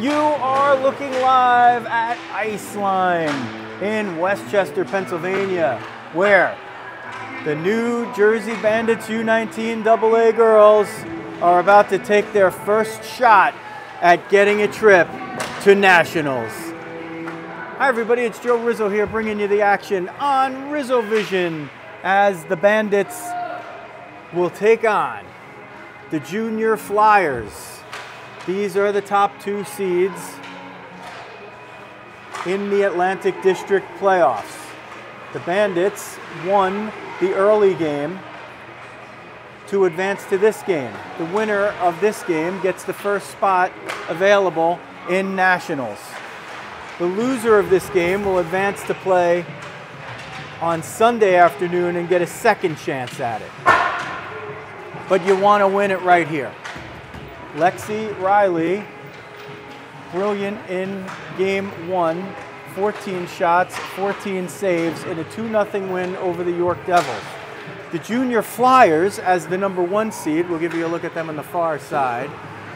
You are looking live at Iceline in West Chester, Pennsylvania, where the New Jersey Bandits U19 AA girls are about to take their first shot at getting a trip to nationals. Hi everybody, it's Joe Rizzo here bringing you the action on RizzoVision as the Bandits will take on the Junior Flyers. These are the top two seeds in the Atlantic District playoffs. The Bandits won the early game to advance to this game. The winner of this game gets the first spot available in Nationals. The loser of this game will advance to play on Sunday afternoon and get a second chance at it. But you want to win it right here. Lexi Riley, brilliant in game one, 14 shots, 14 saves in a 2 0 win over the York Devils. The Junior Flyers, as the number one seed, we'll give you a look at them on the far side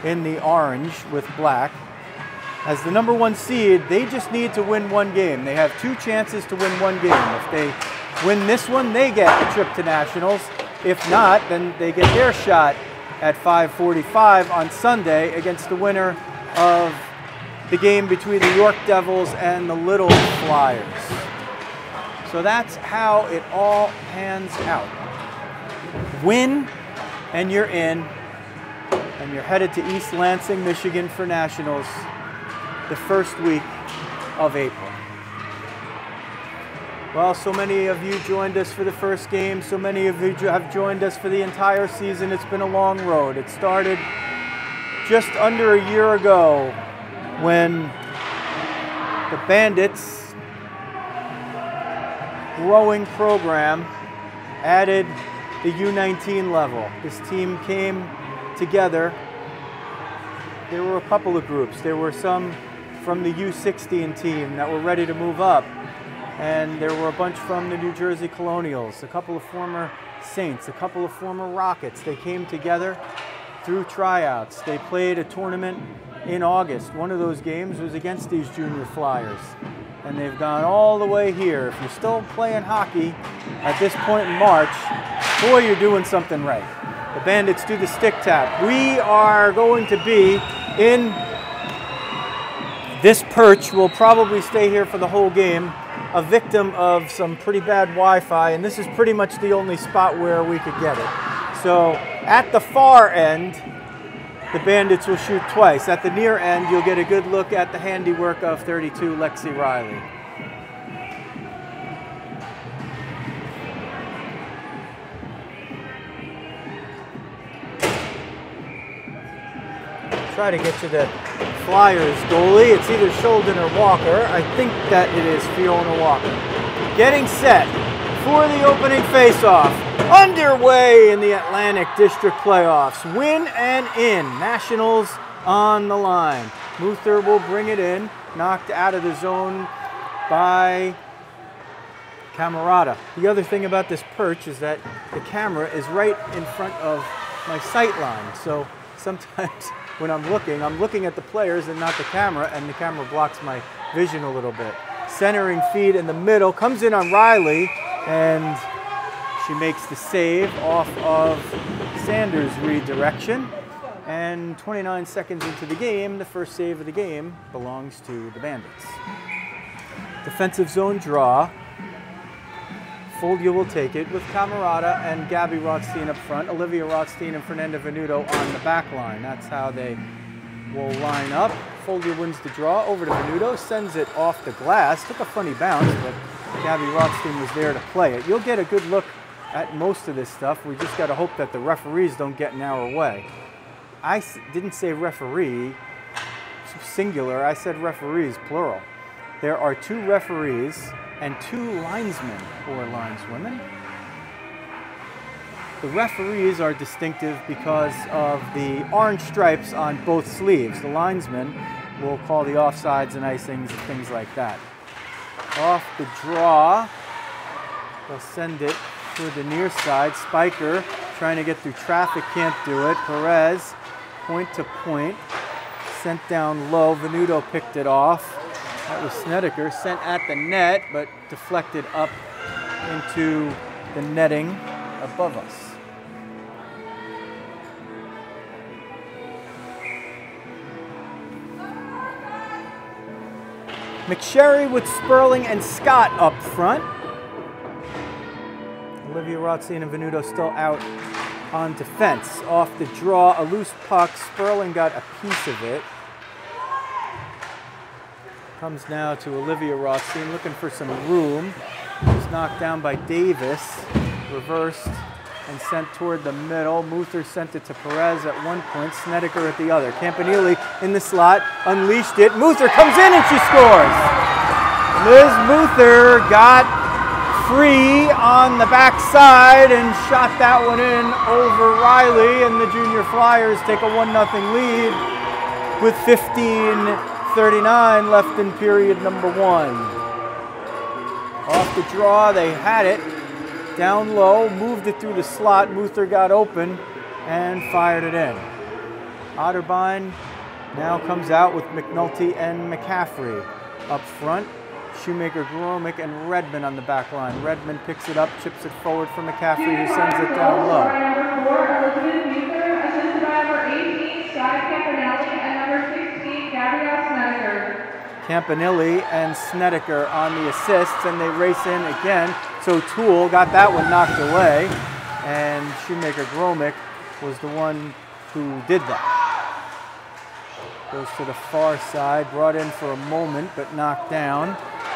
in the orange with black. As the number one seed, they just need to win one game. They have two chances to win one game. If they win this one, they get a trip to nationals. If not, then they get their shot at 545 on Sunday against the winner of the game between the York Devils and the Little Flyers. So that's how it all pans out win, and you're in. And you're headed to East Lansing, Michigan for Nationals the first week of April. Well, so many of you joined us for the first game. So many of you have joined us for the entire season. It's been a long road. It started just under a year ago when the Bandits growing program added the U19 level. This team came together. There were a couple of groups. There were some from the U16 team that were ready to move up. And there were a bunch from the New Jersey Colonials, a couple of former Saints, a couple of former Rockets. They came together through tryouts. They played a tournament in August. One of those games was against these junior flyers. And they've gone all the way here. If you're still playing hockey at this point in March, boy, you're doing something right. The Bandits do the stick tap. We are going to be in this perch. We'll probably stay here for the whole game. A victim of some pretty bad Wi-Fi, and this is pretty much the only spot where we could get it. So at the far end, the Bandits will shoot twice. At the near end, you'll get a good look at the handiwork of 32 Lexi Riley. Try to get to the Flyers goalie. It's either Sheldon or Walker. I think that it is Fiona Walker. Getting set for the opening faceoff. Underway in the Atlantic District playoffs. Win and in. Nationals on the line. Muther will bring it in. Knocked out of the zone by Camerata. The other thing about this perch is that the camera is right in front of my sight line. So sometimes when I'm looking, I'm looking at the players and not the camera, and the camera blocks my vision a little bit. Centering feed in the middle, comes in on Riley, and she makes the save off of Sanders' redirection. And 29 seconds into the game, the first save of the game belongs to the Bandits. Defensive zone draw. Foldia will take it with Camerata and Gabby Rothstein up front, Olivia Rothstein and Fernanda Venuto on the back line. That's how they will line up. Foldia wins the draw over to Venuto, sends it off the glass. Took a funny bounce, but Gabby Rothstein was there to play it. You'll get a good look at most of this stuff. We just got to hope that the referees don't get in our way. I didn't say referee singular, I said referees plural. There are two referees and two linesmen or lineswomen. The referees are distinctive because of the orange stripes on both sleeves. The linesmen will call the offsides and icings and things like that. Off the draw, they'll send it to the near side. Spiker trying to get through traffic, can't do it. Perez, point to point, sent down low. Venuto picked it off. That was Snedeker, sent at the net, but deflected up into the netting above us. McSherry with Sperling and Scott up front. Olivia Rothstein and Venuto still out on defense. Off the draw, a loose puck. Sperling got a piece of it. Comes now to Olivia Rothstein looking for some room. Was knocked down by Davis. Reversed and sent toward the middle. Muther sent it to Perez at one point, Snedeker at the other. Campanile in the slot, unleashed it. Muther comes in and she scores. Liz Muther got free on the backside and shot that one in over Riley, and the Junior Flyers take a 1 0 lead with 15.39 left in period number one. Off the draw, they had it down low, moved it through the slot. Muther got open and fired it in. Otterbein now comes out with McNulty and McCaffrey up front. Shoemaker, Gromick, and Redmond on the back line. Redmond picks it up, chips it forward for McCaffrey, who sends it down low. Number four, Elizabeth Muther, assisted by number 18, Scott Campanelli, and number 16, Gabrielle Campanile and Snedeker on the assists, and they race in again. So Toole got that one knocked away, and Shoemaker Gromick was the one who did that. Goes to the far side, brought in for a moment, but knocked down.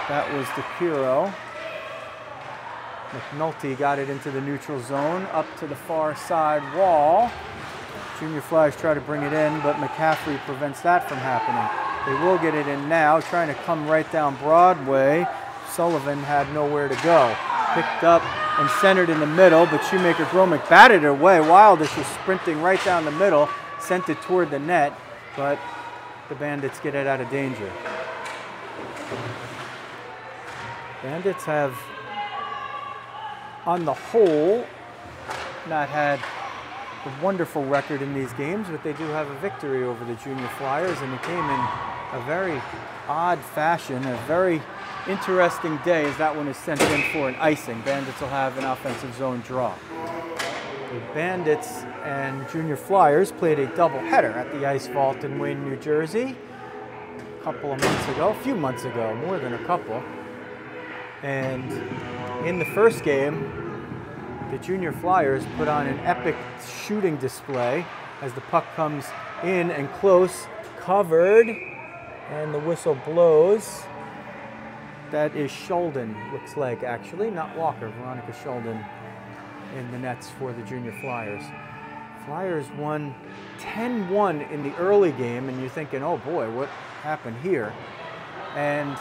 That was DePiro. McNulty got it into the neutral zone, up to the far side wall. Junior Flyers try to bring it in, but McCaffrey prevents that from happening. They will get it in now, trying to come right down Broadway. Sullivan had nowhere to go. Picked up and centered in the middle, but Shoemaker Gromick batted it away. Wildish was sprinting right down the middle, sent it toward the net, but the Bandits get it out of danger. Bandits have, on the whole, not had a wonderful record in these games, but they do have a victory over the Junior Flyers, and it came in a very odd fashion, a very interesting day as that one is sent in for an icing. Bandits will have an offensive zone draw. The Bandits and Junior Flyers played a doubleheader at the Ice Vault in Wayne, New Jersey a couple of months ago, a few months ago, more than a couple. And in the first game, the Junior Flyers put on an epic shooting display as the puck comes in and close, covered, and the whistle blows. That is Sheldon, looks like actually, not Walker, Veronica Sheldon in the nets for the Junior Flyers. Flyers won 10 1 in the early game, and you're thinking, oh boy, what happened here? And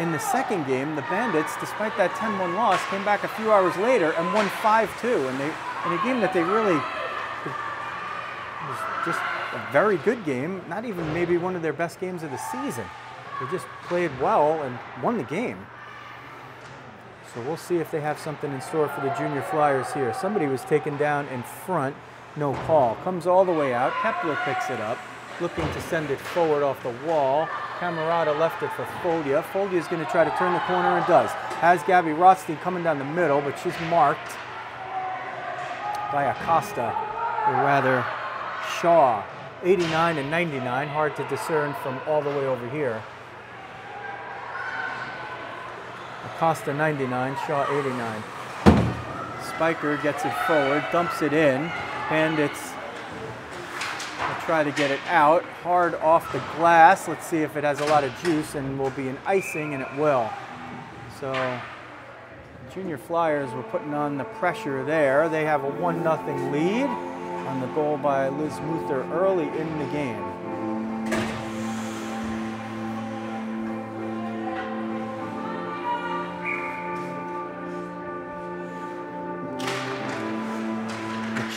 in the second game, the Bandits, despite that 10-1 loss, came back a few hours later and won 5-2. And they in a game that they really was just a very good game, not even maybe one of their best games of the season. They just played well and won the game. So we'll see if they have something in store for the junior Flyers here. Somebody was taken down in front, no call. Comes all the way out. Kepler picks it up, looking to send it forward off the wall. Camerata left it for Folia. Folia is going to try to turn the corner and does. Has Gabby Rothstein coming down the middle, but she's marked by Acosta, or rather Shaw. 89 and 99, hard to discern from all the way over here. Acosta 99, Shaw 89. Spiker gets it forward, dumps it in. Bandits try to get it out. Hard off the glass. Let's see if it has a lot of juice and will be an icing, and it will. So Junior Flyers were putting on the pressure there. They have a 1 0 lead on the goal by Liz Muther early in the game.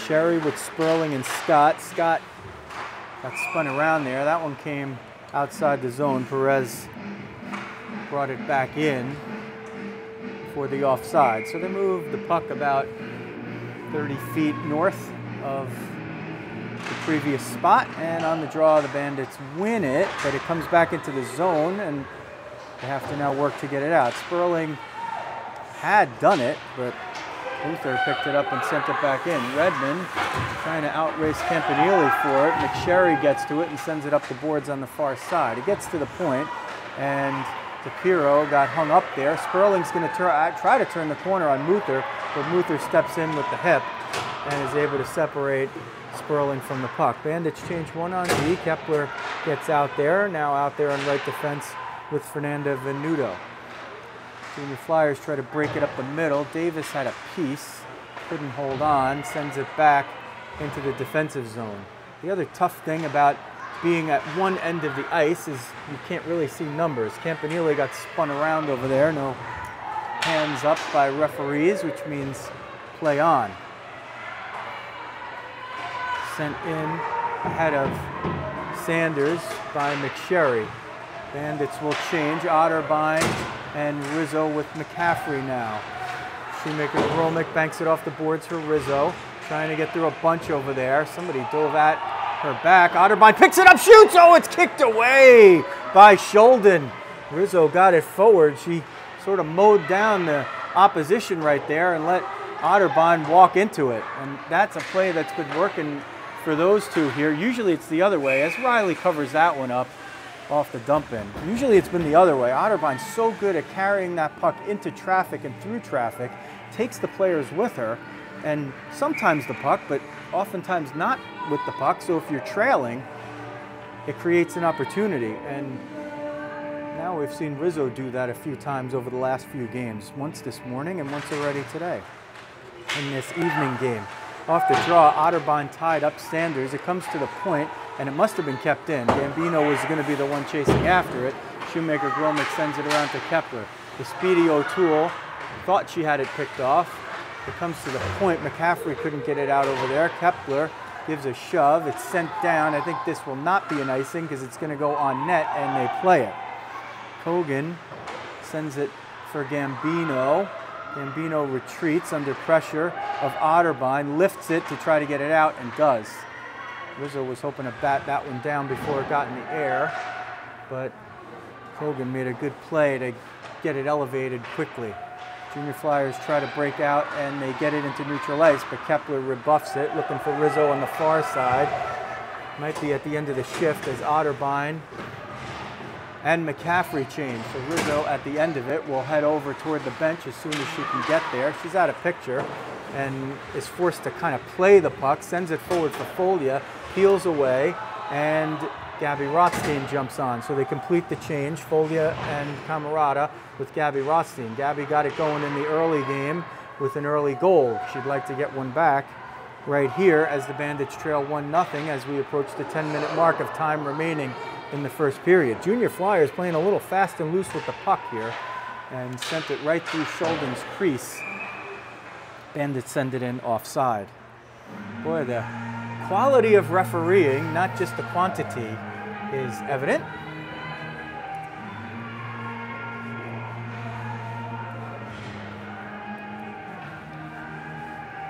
Sherry with Sperling and Scott. Scott got spun around there. That one came outside the zone. Perez brought it back in for the offside. So they moved the puck about 30 feet north of the previous spot. And on the draw, the Bandits win it, but it comes back into the zone, and they have to now work to get it out. Sperling had done it, but Muther picked it up and sent it back in. Redmond trying to outrace Campanile for it. McSherry gets to it and sends it up the boards on the far side. It gets to the point, and DePiro got hung up there. Sperling's going to uh, try to turn the corner on Muther, but Muther steps in with the hip and is able to separate Sperling from the puck. Bandits change one on D. Kepler gets out there, now out there on right defense with Fernanda Venuto. Junior Flyers try to break it up the middle. Davis had a piece, couldn't hold on, sends it back into the defensive zone. The other tough thing about being at one end of the ice is you can't really see numbers. Campanile got spun around over there, no hands up by referees, which means play on. Sent in ahead of Sanders by McSherry. Bandits will change. Otterbein and Rizzo with McCaffrey now. Shoemaker Gromik banks it off the boards for Rizzo. Trying to get through a bunch over there. Somebody dove at her back. Otterbein picks it up, shoots. Oh, it's kicked away by Sheldon. Rizzo got it forward. She sort of mowed down the opposition right there and let Otterbein walk into it. And that's a play that's been working for those two here. Usually it's the other way as Riley covers that one up off the dump in. Usually it's been the other way. Otterbein's so good at carrying that puck into traffic and through traffic, takes the players with her, and sometimes the puck, but oftentimes not with the puck. So if you're trailing, it creates an opportunity. And now we've seen Rizzo do that a few times over the last few games, once this morning and once already today in this evening game. Off the draw, Otterbein tied up Sanders. It comes to the point, and it must have been kept in. Gambino was going to be the one chasing after it. Shoemaker Gromik sends it around to Kepler. The speedy O'Toole thought she had it picked off. It comes to the point. McCaffrey couldn't get it out over there. Kepler gives a shove. It's sent down. I think this will not be an icing because it's going to go on net, and they play it. Kogan sends it for Gambino. Gambino retreats under pressure of Otterbein, lifts it to try to get it out, and does. Rizzo was hoping to bat that one down before it got in the air, but Kogan made a good play to get it elevated quickly. Junior Flyers try to break out and they get it into neutral ice, but Kepler rebuffs it, looking for Rizzo on the far side. Might be at the end of the shift as Otterbein and McCaffrey change. So Rizzo at the end of it will head over toward the bench as soon as she can get there. She's out of picture and is forced to kind of play the puck, sends it forward for Folia, peels away, and Gabby Rothstein jumps on. So they complete the change, Folia and Camarada with Gabby Rothstein. Gabby got it going in the early game with an early goal. She'd like to get one back right here as the Bandits trail 1 0 as we approach the 10 minute mark of time remaining in the first period. Junior Flyers playing a little fast and loose with the puck here and sent it right through Sheldon's crease. Bandits send it in offside. Boy, the quality of refereeing, not just the quantity, is evident.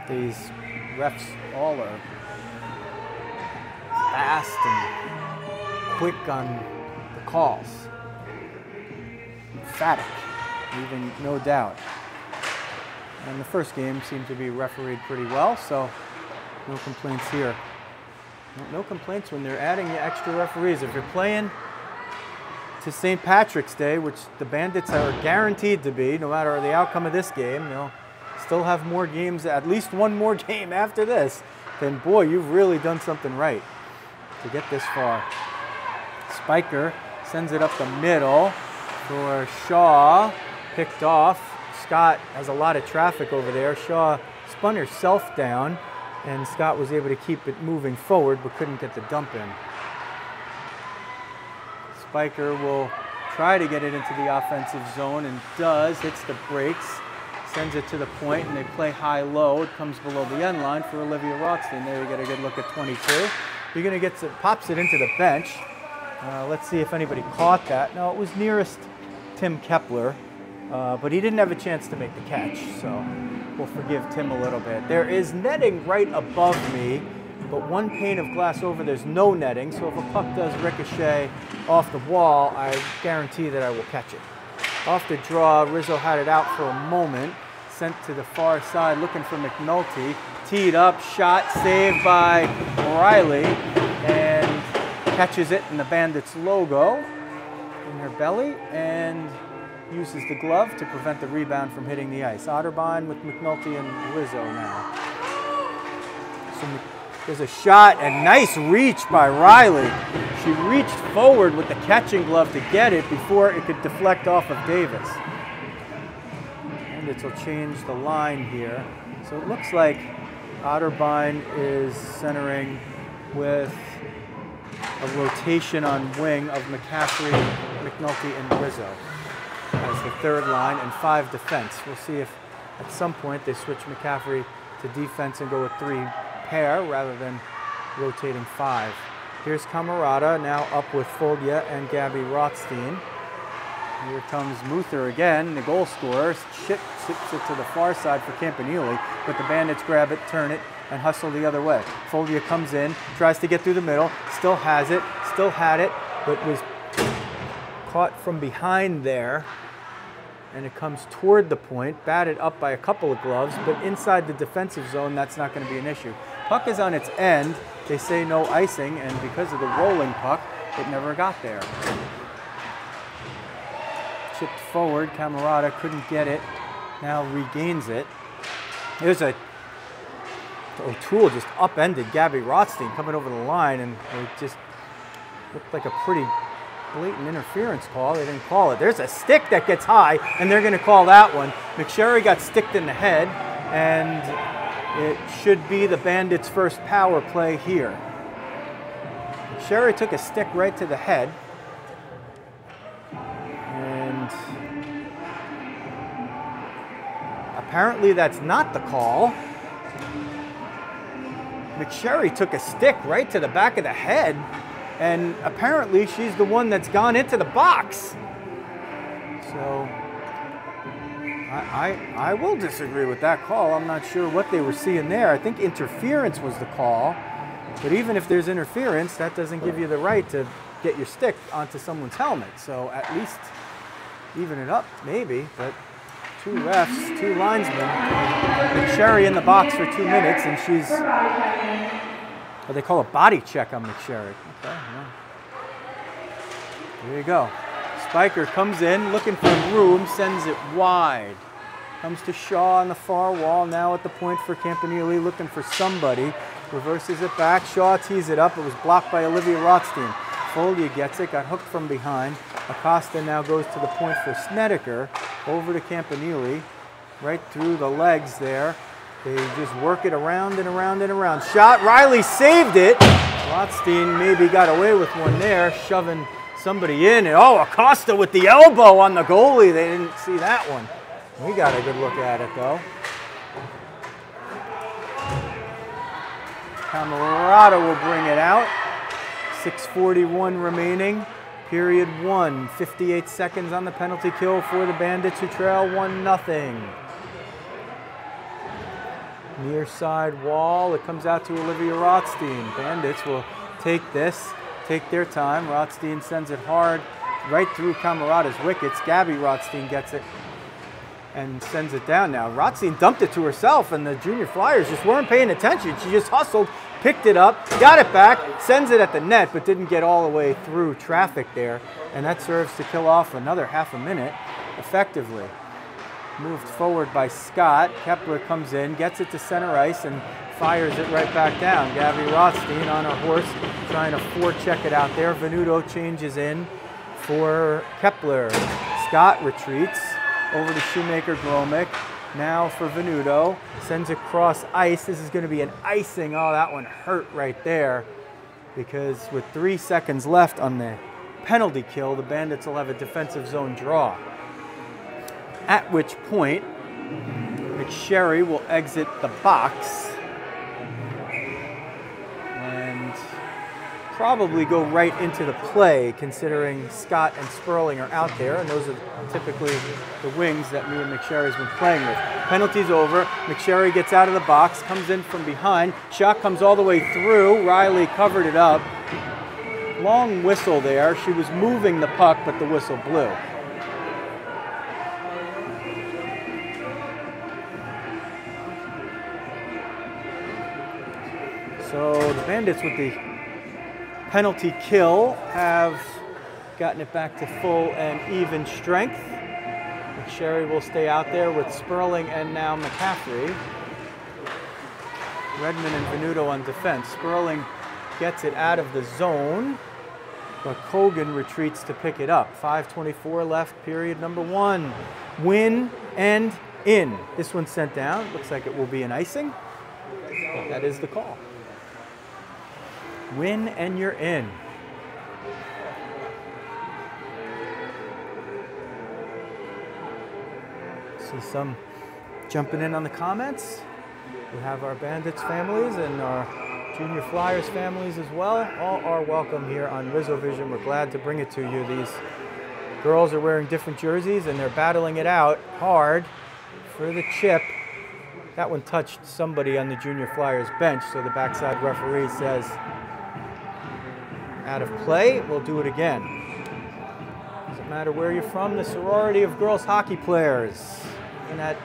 These refs all are fast and quick on the calls. Emphatic, even no doubt. And the first game seemed to be refereed pretty well, so no complaints here. No, complaints when they're adding the extra referees. If you're playing to St. Patrick's Day, which the Bandits are guaranteed to be, no matter the outcome of this game, they'll still have more games, at least one more game after this, then boy, you've really done something right to get this far. Spiker sends it up the middle for Shaw, picked off. Scott has a lot of traffic over there. Shaw spun herself down, and Scott was able to keep it moving forward but couldn't get the dump in. Spiker will try to get it into the offensive zone and does, hits the brakes, sends it to the point, and they play high-low. It comes below the end line for Olivia Rothstein. There you get a good look at 22. You're going to get to, pops it into the bench. Uh, let's see if anybody caught that. No, it was nearest Tim Kepler. Uh, but he didn't have a chance to make the catch, so we'll forgive Tim a little bit. There is netting right above me, but one pane of glass over, there's no netting. So if a puck does ricochet off the wall, I guarantee that I will catch it. Off the draw, Rizzo had it out for a moment, sent to the far side looking for McNulty. Teed up, shot, saved by Riley, and catches it in the Bandits logo in her belly and uses the glove to prevent the rebound from hitting the ice. Otterbein with McNulty and Rizzo now. So there's a shot and nice reach by Riley. She reached forward with the catching glove to get it before it could deflect off of Davis. And it will change the line here. So it looks like Otterbein is centering with a rotation on wing of McCaffrey, McNulty, and Rizzo as the third line and five defense. We'll see if at some point they switch McCaffrey to defense and go with three pair rather than rotating five. Here's Camarada now up with Foldia and Gabby Rothstein. Here comes Muther again, the goal scorer. Chip, chips it to the far side for Campanile, but the Bandits grab it, turn it, and hustle the other way. Foldia comes in, tries to get through the middle, still has it, still had it, but was caught from behind there. And it comes toward the point, batted up by a couple of gloves, but inside the defensive zone, that's not going to be an issue. Puck is on its end. They say no icing, and because of the rolling puck, it never got there. Chipped forward, Camarada couldn't get it, now regains it. There's a O'Toole just upended Gabby Rothstein coming over the line, and it just looked like a pretty blatant interference call. They didn't call it. There's a stick that gets high, and they're going to call that one. McSherry got sticked in the head, and it should be the Bandits' first power play here. McSherry took a stick right to the head, and apparently that's not the call. McSherry took a stick right to the back of the head, and apparently she's the one that's gone into the box. So I, I, I will disagree with that call. I'm not sure what they were seeing there. I think interference was the call, but even if there's interference, that doesn't give you the right to get your stick onto someone's helmet. So at least even it up, maybe, but two refs, two linesmen. McSherry in the box for two minutes, and she's what they call a body check on McSherry. Okay. There you go. Spiker comes in looking for room, sends it wide. Comes to Shaw on the far wall, now at the point for Campanile, looking for somebody. Reverses it back. Shaw tees it up. It was blocked by Olivia Rothstein. Foldia gets it, got hooked from behind. Acosta now goes to the point for Snedeker. Over to Campanile. Right through the legs there. They just work it around and around and around. Shot. Riley saved it. Rothstein maybe got away with one there, shoving somebody in. And, oh, Acosta with the elbow on the goalie. They didn't see that one. We got a good look at it, though. Camarada will bring it out. 641 remaining. Period one. 58 seconds on the penalty kill for the Bandits who trail 1 nothing. Near side wall. It comes out to Olivia Rothstein. Bandits will take this, take their time. Rothstein sends it hard right through Camarada's wickets. Gabby Rothstein gets it and sends it down now. Rothstein dumped it to herself, and the junior Flyers just weren't paying attention. She just hustled, picked it up, got it back, sends it at the net, but didn't get all the way through traffic there. And that serves to kill off another half a minute effectively. Moved forward by Scott. Kepler comes in, gets it to center ice, and fires it right back down. Gabby Rothstein on her horse, trying to forecheck it out there. Venuto changes in for Kepler. Scott retreats over to Shoemaker Gromick. Now for Venuto. Sends it across ice. This is going to be an icing. Oh, that one hurt right there. Because with three seconds left on the penalty kill, the Bandits will have a defensive zone draw. At which point, McSherry will exit the box. And probably go right into the play considering Scott and Sperling are out there, and those are typically the wings that me and McSherry's been playing with. Penalty's over. McSherry gets out of the box, comes in from behind. Shot comes all the way through. Riley covered it up. Long whistle there. She was moving the puck, but the whistle blew. So the Bandits with the penalty kill have gotten it back to full and even strength. Sherry will stay out there with Sperling and now McCaffrey. Redmond and Venuto on defense. Sperling gets it out of the zone, but Kogan retreats to pick it up. 5.24 left, period number one. Win and in. This one's sent down. Looks like it will be an icing. That is the call. Win and you're in. See some jumping in on the comments. We have our Bandits families and our Junior Flyers families as well. All are welcome here on RizzoVision. We're glad to bring it to you. These girls are wearing different jerseys and they're battling it out hard for the chip. That one touched somebody on the Junior Flyers bench, so the backside referee says out of play. We'll do it again. Doesn't matter where you're from, the sorority of girls hockey players. And at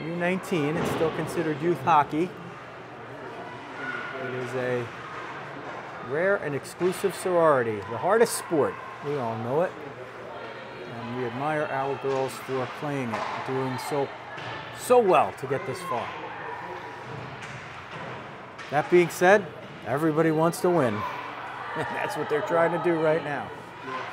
U19, it's still considered youth hockey. It is a rare and exclusive sorority, the hardest sport. We all know it. And we admire our girls for playing it, doing so so well to get this far. That being said, everybody wants to win. That's what they're trying to do right now.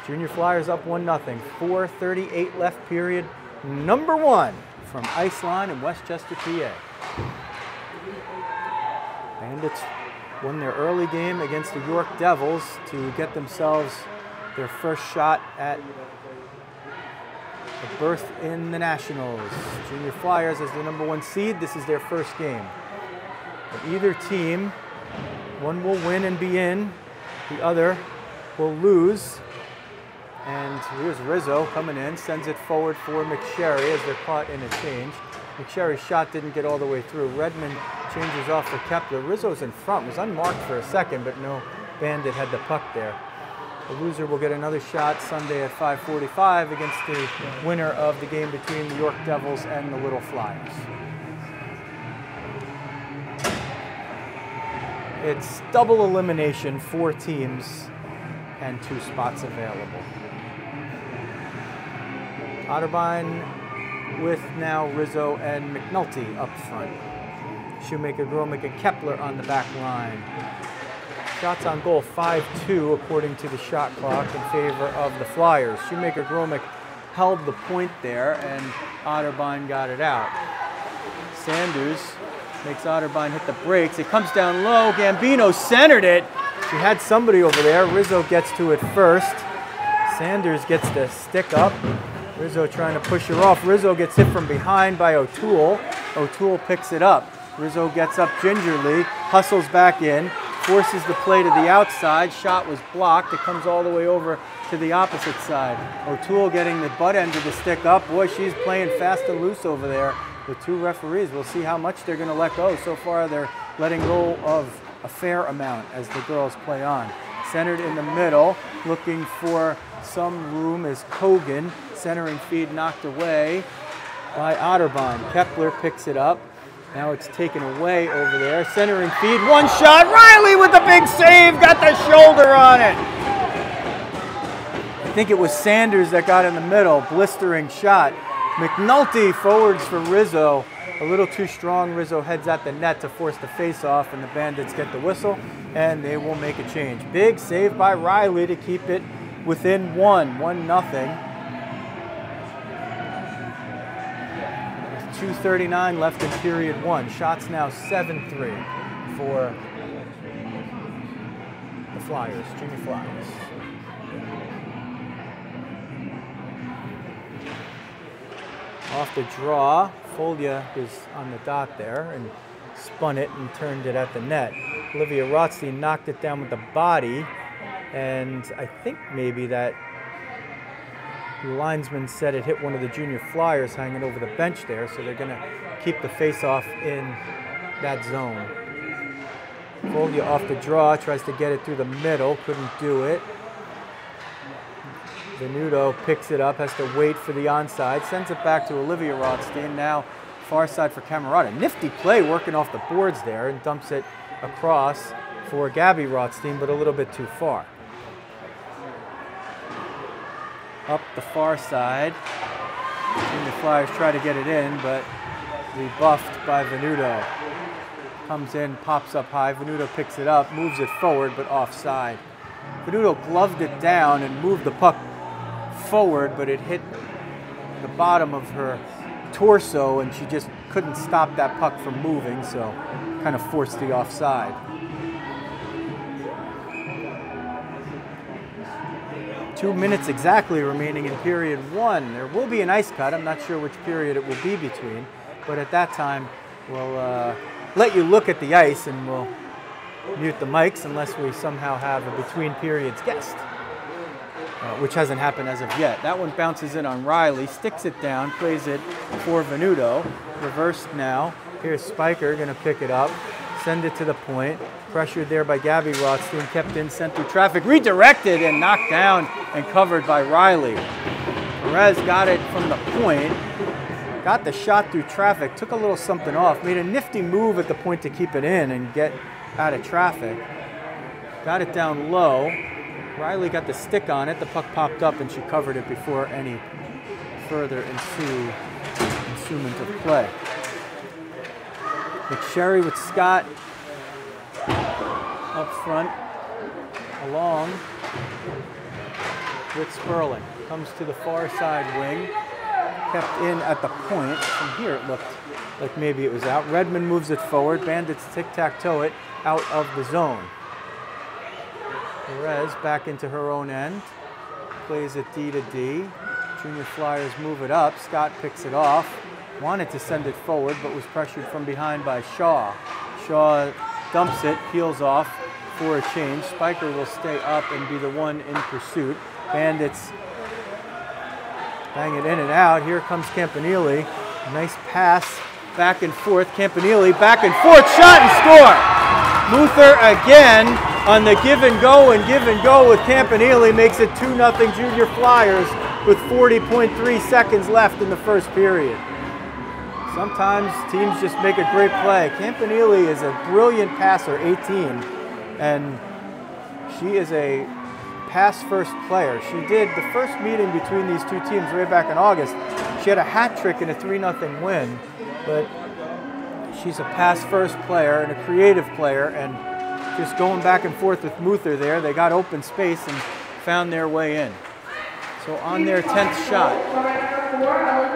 Junior Flyers up 1 0. 4.38 left period. Number one from Iceline in West Chester, PA. Bandits won their early game against the York Devils to get themselves their first shot at a berth in the Nationals. Junior Flyers as the number one seed. This is their first game. But either team, one will win and be in, the other will lose. And here's Rizzo coming in, sends it forward for McSherry as they're caught in a change. McSherry's shot didn't get all the way through. Redmond changes off for Kepler. Rizzo's in front, was unmarked for a second, but no bandit had the puck there. The loser will get another shot Sunday at 5:45 against the winner of the game between the York Devils and the Little Flyers. It's double elimination, four teams, and two spots available. Otterbein with now Rizzo and McNulty up front. Shoemaker, Gromick, and Kepler on the back line. Shots on goal 5-2 according to the shot clock in favor of the Flyers. Shoemaker, Gromick held the point there and Otterbein got it out. Sanders makes Otterbein hit the brakes. It comes down low. Gambino centered it. She had somebody over there. Rizzo gets to it first. Sanders gets the stick up. Rizzo trying to push her off. Rizzo gets hit from behind by O'Toole. O'Toole picks it up. Rizzo gets up gingerly, hustles back in, forces the play to the outside. Shot was blocked. It comes all the way over to the opposite side. O'Toole getting the butt end of the stick up. Boy, she's playing fast and loose over there. The two referees, we'll see how much they're going to let go. So far, they're letting go of a fair amount as the girls play on. Centered in the middle, looking for some room is Kogan. Centering feed knocked away by Otterbein. Kepler picks it up. Now it's taken away over there. Centering feed, one shot. Riley with the big save, got the shoulder on it. I think it was Sanders that got in the middle, blistering shot. McNulty forwards for Rizzo. A little too strong. Rizzo heads at the net to force the face-off, and the Bandits get the whistle, and they will make a change. Big save by Riley to keep it within one, one nothing. 2.39 left in period one. Shots now 7-3 for the Flyers, Junior Flyers. Off the draw, Folia is on the dot there and spun it and turned it at the net. Olivia Rothstein knocked it down with the body, and I think maybe that the linesman said it hit one of the junior flyers hanging over the bench there, so they're going to keep the face-off in that zone. Foldia off the draw, tries to get it through the middle, couldn't do it. Venuto picks it up, has to wait for the onside, sends it back to Olivia Rothstein. Now far side for Camerata. Nifty play working off the boards there and dumps it across for Gabby Rothstein, but a little bit too far. Up the far side. the Flyers try to get it in, but rebuffed by Venuto. Comes in, pops up high. Venuto picks it up, moves it forward, but offside. Venuto gloved it down and moved the puck forward, but it hit the bottom of her torso and she just couldn't stop that puck from moving, so kind of forced the offside. Two minutes exactly remaining in period one. There will be an ice cut. I'm not sure which period it will be between, but at that time, we'll uh, let you look at the ice and we'll mute the mics unless we somehow have a between periods guest uh, which hasn't happened as of yet. That one bounces in on Riley, sticks it down, plays it for Venuto. Reversed now. Here's Spiker going to pick it up, send it to the point. Pressured there by Gabby Rothstein, kept in, sent through traffic, redirected and knocked down and covered by Riley. Perez got it from the point, got the shot through traffic, took a little something off, made a nifty move at the point to keep it in and get out of traffic. Got it down low, Riley got the stick on it. The puck popped up and she covered it before any further ensue, ensuement of play. McSherry with Scott up front, along with Sperling. Comes to the far side wing, kept in at the point. From here it looked like maybe it was out. Redmond moves it forward. Bandits tic-tac-toe it out of the zone. Perez back into her own end. Plays it D to D. Junior Flyers move it up. Scott picks it off. Wanted to send it forward, but was pressured from behind by Shaw. Shaw dumps it, peels off for a change. Spiker will stay up and be the one in pursuit. Bandits bang it in and out. Here comes Campanile. Nice pass back and forth. Campanile back and forth. Shot and score. Muther again on the give and go and give and go with Campanile makes it 2-0 Junior Flyers with 40.3 seconds left in the first period. Sometimes teams just make a great play. Campanile is a brilliant passer, 18, and she is a pass first player. She did the first meeting between these two teams way back in August. She had a hat trick in a 3 0 win, but she's a pass first player and a creative player, and just going back and forth with Muther there. They got open space and found their way in. So on their 10th shot,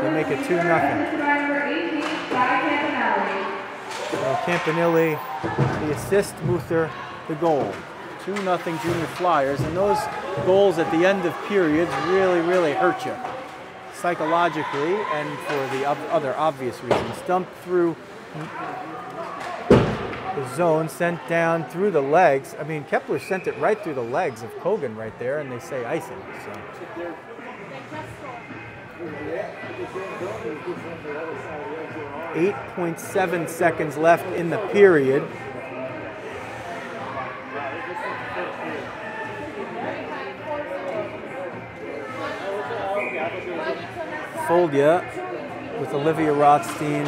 they make it 2 nothing. So Campanile, the assist, Muther, the goal. 2 nothing Junior Flyers, and those goals at the end of periods really, really hurt you psychologically and for the other obvious reasons. Dumped through the zone sent down through the legs. I mean, Kepler sent it right through the legs of Kogan right there, and they say icing. So. Eight point seven seconds left in the period. Foldia with Olivia Rothstein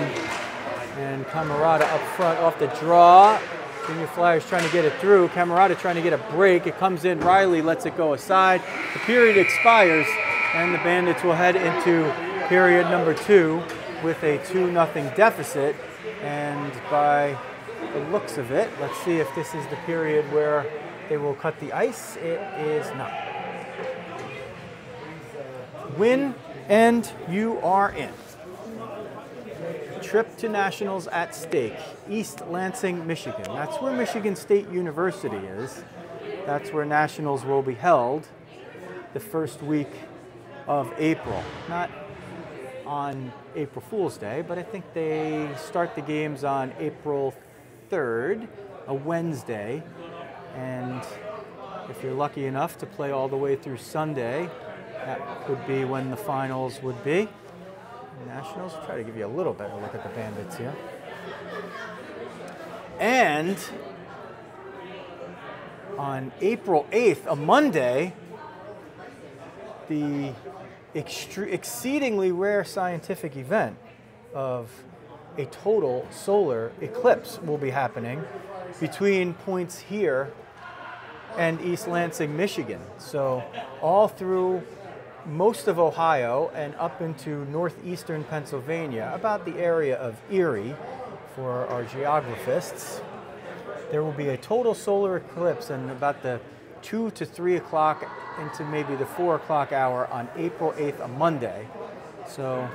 and Camarada up front off the draw. Junior Flyers trying to get it through. Camarada trying to get a break. It comes in. Riley lets it go aside. The period expires, and the Bandits will head into period number two with a 2 nothing deficit. And by the looks of it, let's see if this is the period where they will cut the ice. It is not. Win, and you are in trip to nationals at stake, East Lansing, Michigan. That's where Michigan State University is. That's where nationals will be held the first week of April. Not on April Fool's Day, but I think they start the games on April 3rd a Wednesday. And if you're lucky enough to play all the way through Sunday, that could be when the finals would be. Nationals, try to give you a little better look at the Bandits here. And on April 8th, a Monday, the exceedingly rare scientific event of a total solar eclipse will be happening between points here and East Lansing, Michigan. So, all through most of Ohio and up into northeastern Pennsylvania, about the area of Erie for our geographists, there will be a total solar eclipse in about the 2 to 3 o'clock into maybe the 4 o'clock hour on April 8th, a Monday. So,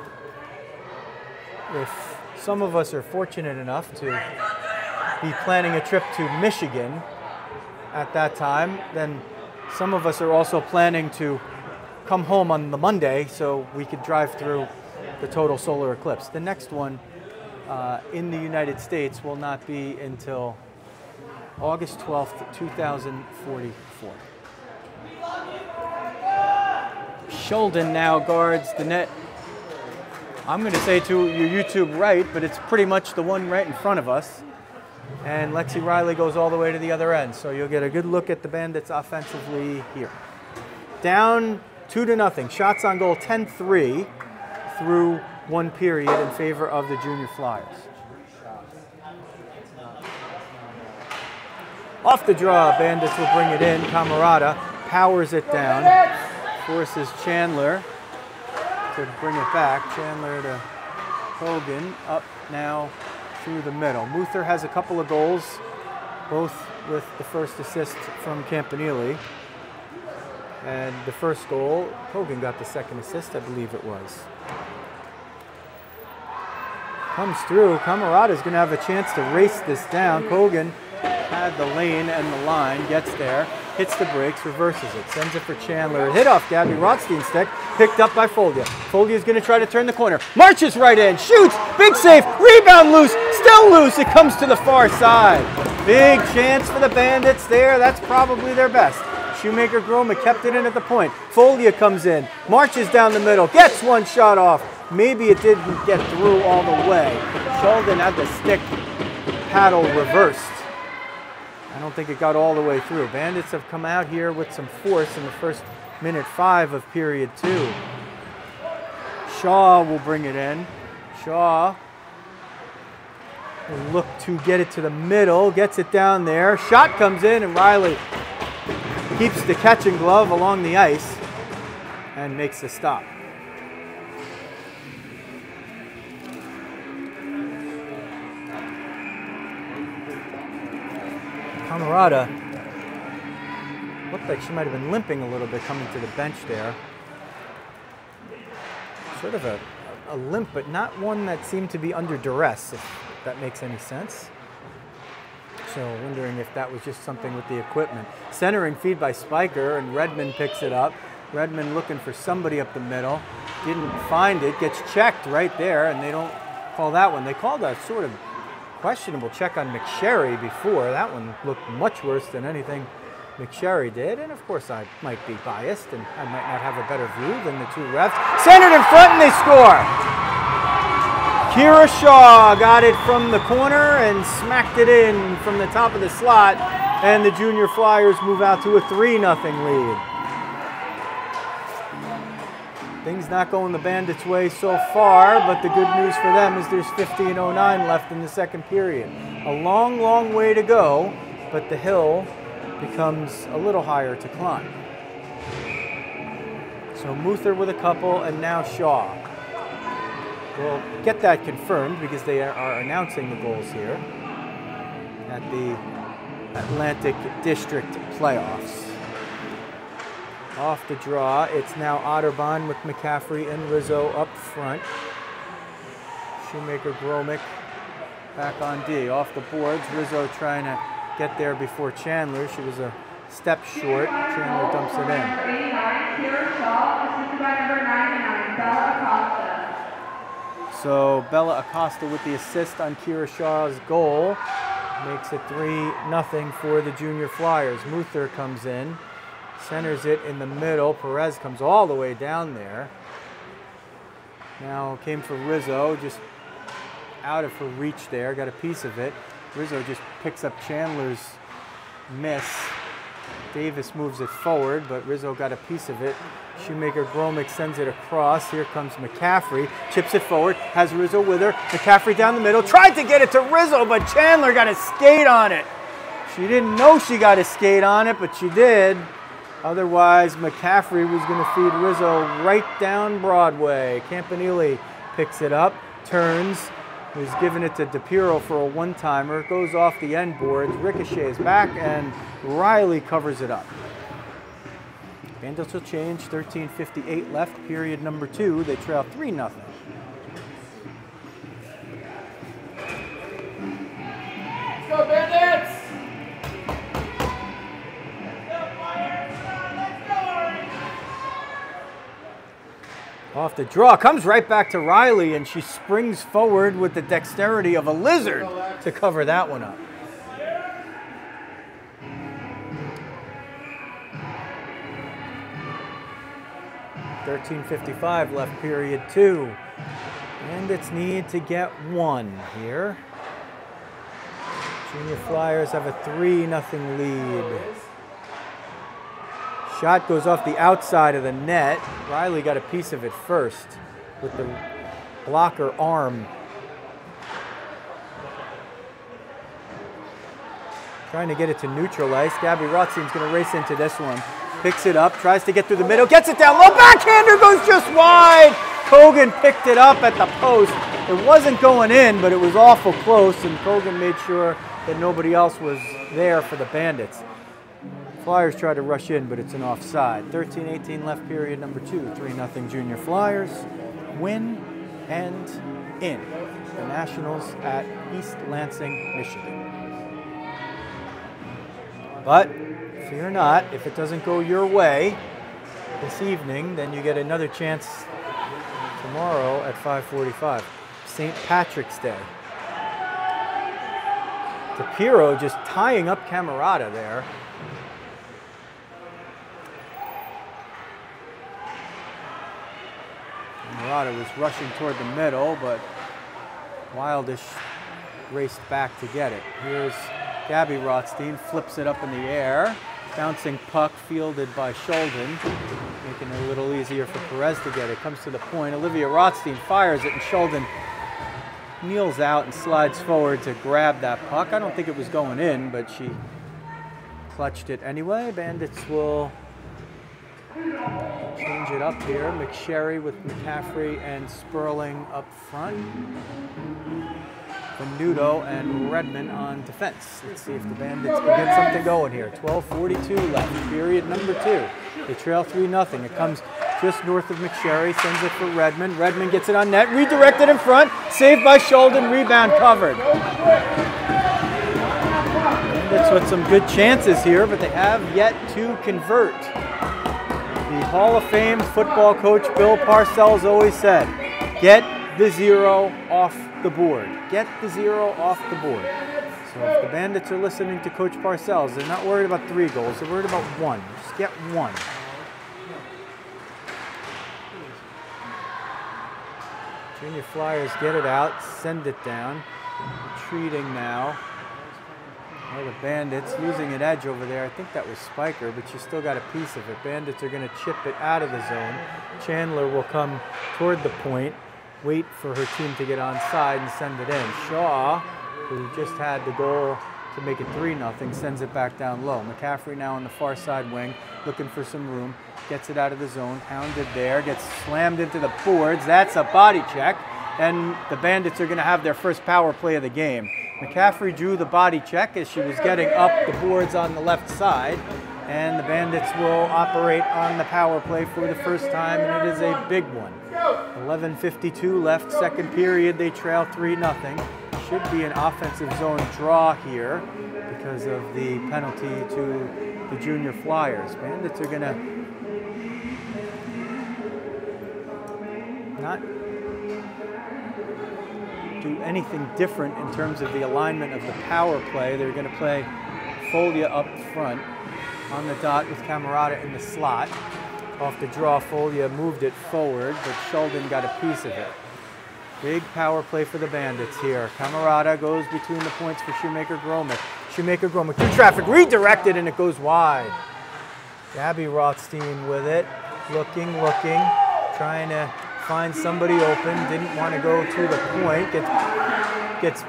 if some of us are fortunate enough to be planning a trip to Michigan at that time, then some of us are also planning to come home on the Monday so we could drive through the total solar eclipse. The next one uh, in the United States will not be until August 12th, 2044. Sheldon now guards the net. I'm going to say to your YouTube right, but it's pretty much the one right in front of us. And Lexi Riley goes all the way to the other end. So you'll get a good look at the Bandits offensively here. Down two to nothing. Shots on goal 10 3 through one period in favor of the Junior Flyers. Off the draw, Bandits will bring it in. Camarada powers it down, forces Chandler to bring it back. Chandler to Hogan, up now through the middle. Muther has a couple of goals, both with the first assist from Campanile. And the first goal, Hogan got the second assist, I believe it was. Comes through. Camarada is going to have a chance to race this down. Kogan had the lane and the line, gets there, hits the brakes, reverses it, sends it for Chandler. Hit off Gabby Rothstein's stick, picked up by Folia. Folia is going to try to turn the corner, marches right in, shoots, big save, rebound loose, still loose. It comes to the far side. Big chance for the Bandits there. That's probably their best. Shoemaker Gromick kept it in at the point. Folia comes in, marches down the middle, gets one shot off. Maybe it didn't get through all the way. Sheldon had the stick paddle reversed. I don't think it got all the way through. Bandits have come out here with some force in the first minute five of period two. Shaw will bring it in. Shaw will look to get it to the middle, gets it down there. Shot comes in, and Riley keeps the catching glove along the ice and makes the stop. Camarada looked like she might have been limping a little bit coming to the bench there. Sort of a, a limp, but not one that seemed to be under duress, if that makes any sense. So wondering if that was just something with the equipment. Centering feed by Spiker, and Redmond picks it up. Redmond looking for somebody up the middle. Didn't find it. Gets checked right there, and they don't call that one. They called a sort of questionable check on McSherry before. That one looked much worse than anything McSherry did. And of course, I might be biased and I might not have a better view than the two refs. Centered in front, and they score. Kira Shaw got it from the corner and smacked it in from the top of the slot. And the Junior Flyers move out to a 3 0 lead. Things not going the Bandits' way so far, but the good news for them is there's 15.09 left in the second period. A long, long way to go, but the hill becomes a little higher to climb. So Muther with a couple, and now Shaw. We'll get that confirmed because they are announcing the goals here at the Atlantic District playoffs. Off the draw, it's now Otterbein with McCaffrey and Rizzo up front. Shoemaker Gromick back on D. Off the boards, Rizzo trying to get there before Chandler. She was a step short. Chandler dumps it in. Number 89, Kira Shaw, assisted by number 99, Bella Acosta. So Bella Acosta with the assist on Kira Shaw's goal. makes it 3 nothing for the Junior Flyers. Muther comes in, centers it in the middle. Perez comes all the way down there. Now came for Rizzo, just out of her reach there, got a piece of it. Rizzo just picks up Chandler's miss. Davis moves it forward, but Rizzo got a piece of it. Shoemaker Gromick sends it across. Here comes McCaffrey, chips it forward, has Rizzo with her. McCaffrey down the middle, tried to get it to Rizzo, but Chandler got a skate on it. She didn't know she got a skate on it, but she did. Otherwise, McCaffrey was going to feed Rizzo right down Broadway. Campanile picks it up, turns, was giving it to DePiro for a one-timer, goes off the end boards, ricochets back, and Riley covers it up. Bandits will change, 13.58 left, period number two. They trail 3 nothing. Let's go, Bandits! Off the draw, comes right back to Riley, and she springs forward with the dexterity of a lizard to cover that one up. Thirteen fifty-five left, period two. And it's need to get one here. Junior Flyers have a three nothing lead. Shot goes off the outside of the net. Riley got a piece of it first with the blocker arm. Trying to get it to neutralize. Gabby Rothstein's going to race into this one. Picks it up, tries to get through the middle, gets it down low. Backhander goes just wide. Kogan picked it up at the post. It wasn't going in, but it was awful close, and Kogan made sure that nobody else was there for the Bandits. Flyers try to rush in, but it's an offside. 13-18 left period number two. 3-0 Junior Flyers win and in. The Nationals at East Lansing, Michigan. But fear not, if it doesn't go your way this evening, then you get another chance tomorrow at 5:45. St. Patrick's Day. DePiro just tying up Camerata there. Murata was rushing toward the middle, but Wildish raced back to get it. Here's Gabby Rothstein, flips it up in the air. Bouncing puck fielded by Sheldon, making it a little easier for Perez to get it. Comes to the point. Olivia Rothstein fires it, and Sheldon kneels out and slides forward to grab that puck. I don't think it was going in, but she clutched it anyway. Bandits will change it up here. McSherry with McCaffrey and Sperling up front. Nudo and Redmond on defense. Let's see if the Bandits can get something going here. 12.42 left, period number two. They trail 3 nothing. It comes just north of McSherry, sends it for Redmond. Redmond gets it on net, redirected in front, saved by Sheldon, rebound covered. Bandits with some good chances here, but they have yet to convert. The Hall of Fame football coach Bill Parcells always said, get the zero off the board. Get the zero off the board. So if the Bandits are listening to Coach Parcells, they're not worried about three goals, they're worried about one. Just get one. Junior Flyers get it out, send it down. Retreating now. Well, the Bandits losing an edge over there. I think that was Spiker, but you still got a piece of it. Bandits are going to chip it out of the zone. Chandler will come toward the point, wait for her team to get onside and send it in. Shaw, who just had the goal to make it 3 0, sends it back down low. McCaffrey now on the far side wing, looking for some room. Gets it out of the zone, pounded there, gets slammed into the boards. That's a body check. And the Bandits are going to have their first power play of the game. McCaffrey drew the body check as she was getting up the boards on the left side. And the Bandits will operate on the power play for the first time, and it is a big one. 11.52 left, second period. They trail 3 0. Should be an offensive zone draw here because of the penalty to the junior Flyers. Bandits are going to not do anything different in terms of the alignment of the power play. They're going to play Folia up front on the dot with Camerata in the slot. Off the draw, Folia moved it forward, but Sheldon got a piece of it. Big power play for the Bandits here. Camarada goes between the points for Shoemaker Gromick. Shoemaker Gromick through traffic, redirected, and it goes wide. Gabby Rothstein with it, looking, looking, trying to find somebody open. Didn't want to go to the point. Gets, gets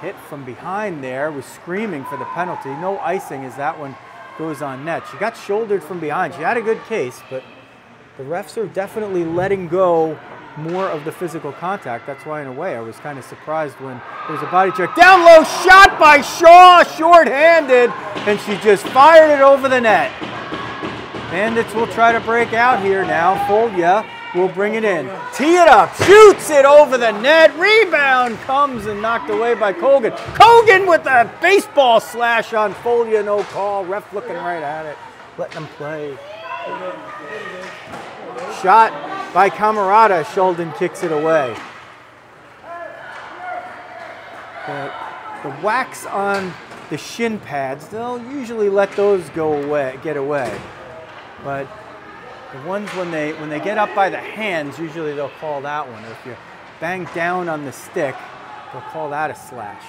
hit from behind there. Was screaming for the penalty. No icing as that one goes on net. She got shouldered from behind. She had a good case, but the refs are definitely letting go more of the physical contact. That's why, in a way, I was kind of surprised when there was a body check. Down low, shot by Shaw, short-handed, and she just fired it over the net. Bandits will try to break out here now. Folia will bring it in. Tee it up, shoots it over the net. Rebound comes and knocked away by Kogan. Kogan with a baseball slash on Folia, no call. Ref looking right at it, letting them play. Shot by Camerata. Sheldon kicks it away. The, the whacks on the shin pads, they'll usually let those go away, get away. But the ones when they when they get up by the hands, usually they'll call that one. Or if you bang down on the stick, they'll call that a slash.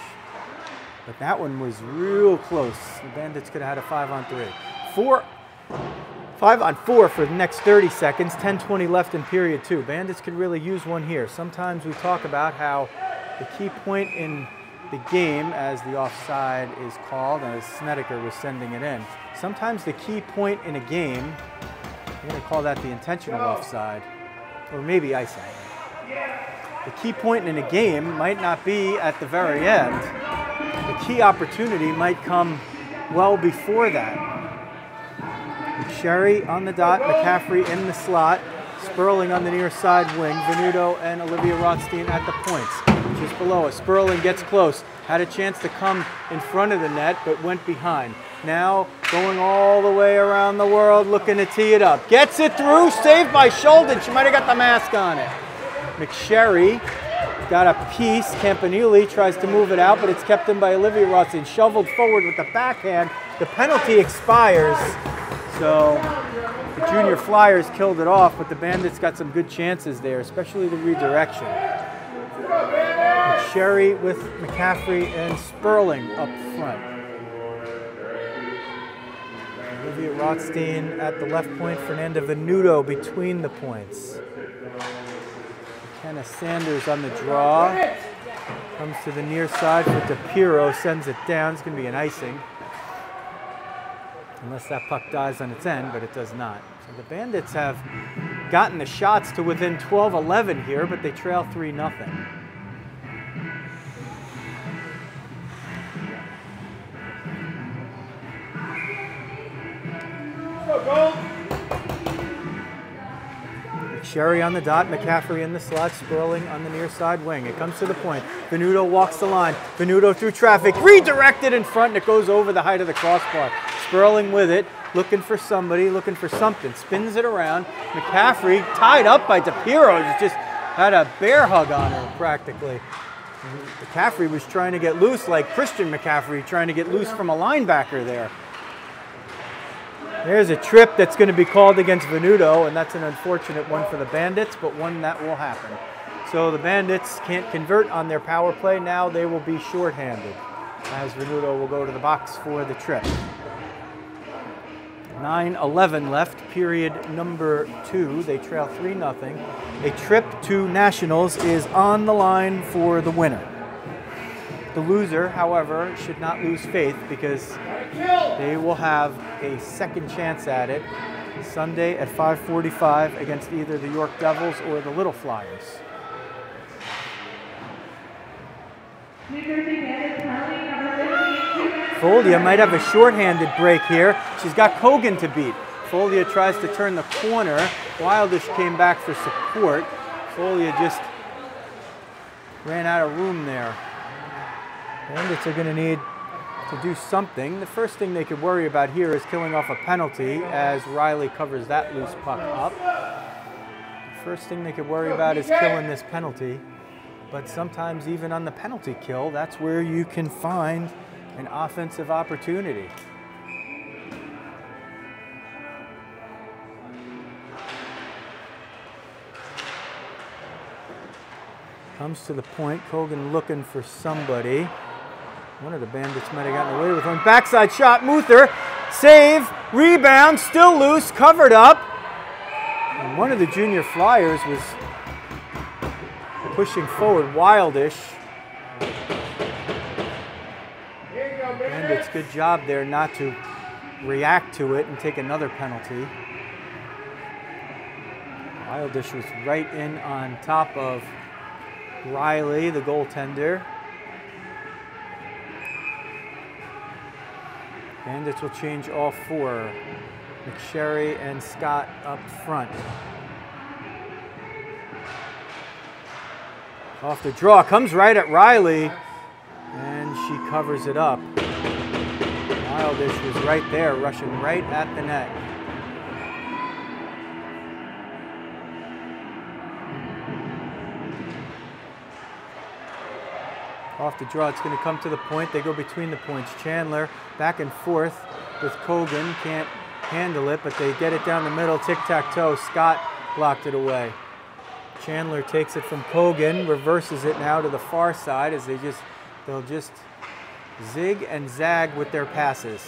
But that one was real close. The Bandits could have had a five on three. Four, five on four for the next 30 seconds. 10-20 left in period two. Bandits could really use one here. Sometimes we talk about how the key point in the game, as the offside is called, as Snedeker was sending it in. Sometimes the key point in a game, I'm going to call that the intentional offside, or maybe icing. The key point in a game might not be at the very end. The key opportunity might come well before that. Sherry on the dot, McCaffrey in the slot, Sperling on the near side wing, Venuto and Olivia Rothstein at the points. Just below us. Sperling gets close, had a chance to come in front of the net, but went behind. Now going all the way around the world, looking to tee it up. Gets it through, saved by Sheldon. She might have got the mask on it. McSherry got a piece. Campanile tries to move it out, but it's kept in by Olivia Rothstein. Shoveled forward with the backhand. The penalty expires. So the junior Flyers killed it off, but the Bandits got some good chances there, especially the redirection. Sherry with McCaffrey and Sperling up front. Olivia Rothstein at the left point, Fernanda Venuto between the points. McKenna Sanders on the draw. Comes to the near side for DePiro, sends it down. It's going to be an icing unless that puck dies on its end, but it does not. So the Bandits have gotten the shots to within 12-11 here, but they trail 3 Sherry on the dot, McCaffrey in the slot, Sperling on the near side wing. It comes to the point. Venuto walks the line. Venuto through traffic, redirected in front, and it goes over the height of the crossbar. Sperling with it, looking for somebody, looking for something. Spins it around. McCaffrey tied up by DePiro, just had a bear hug on her practically. McCaffrey was trying to get loose like Christian McCaffrey trying to get loose from a linebacker there. There's a trip that's going to be called against Venuto, and that's an unfortunate one for the Bandits, but one that will happen. So the Bandits can't convert on their power play. Now they will be shorthanded as Venuto will go to the box for the trip. 9-11 left, period number two. They trail 3-0. A trip to Nationals is on the line for the winner. The loser, however, should not lose faith because they will have a second chance at it Sunday at 5:45 against either the York Devils or the Little Flyers. Folia might have a shorthanded break here. She's got Kogan to beat. Folia tries to turn the corner. Wildish came back for support. Folia just ran out of room there. Bandits are going to need to do something. The first thing they could worry about here is killing off a penalty as Riley covers that loose puck up. The first thing they could worry about is killing this penalty. but sometimes even on the penalty kill, that's where you can find an offensive opportunity. Comes to the point, Kogan looking for somebody. One of the bandits might have gotten away with one. Backside shot, Muther, save, rebound, still loose, covered up. And one of the junior flyers was pushing forward, wildish. Bandits, good job there not to react to it and take another penalty. Wildish was right in on top of Riley, the goaltender. Bandits will change all four. McSherry and Scott up front. Off the draw, comes right at Riley, and she covers it up. Wildish was right there, rushing right at the net. Off the draw, it's going to come to the point. They go between the points. Chandler back and forth with Kogan. Can't handle it, but they get it down the middle. Tic tac toe. Scott blocked it away. Chandler takes it from Kogan, reverses it now to the far side as they just they'll just zig and zag with their passes.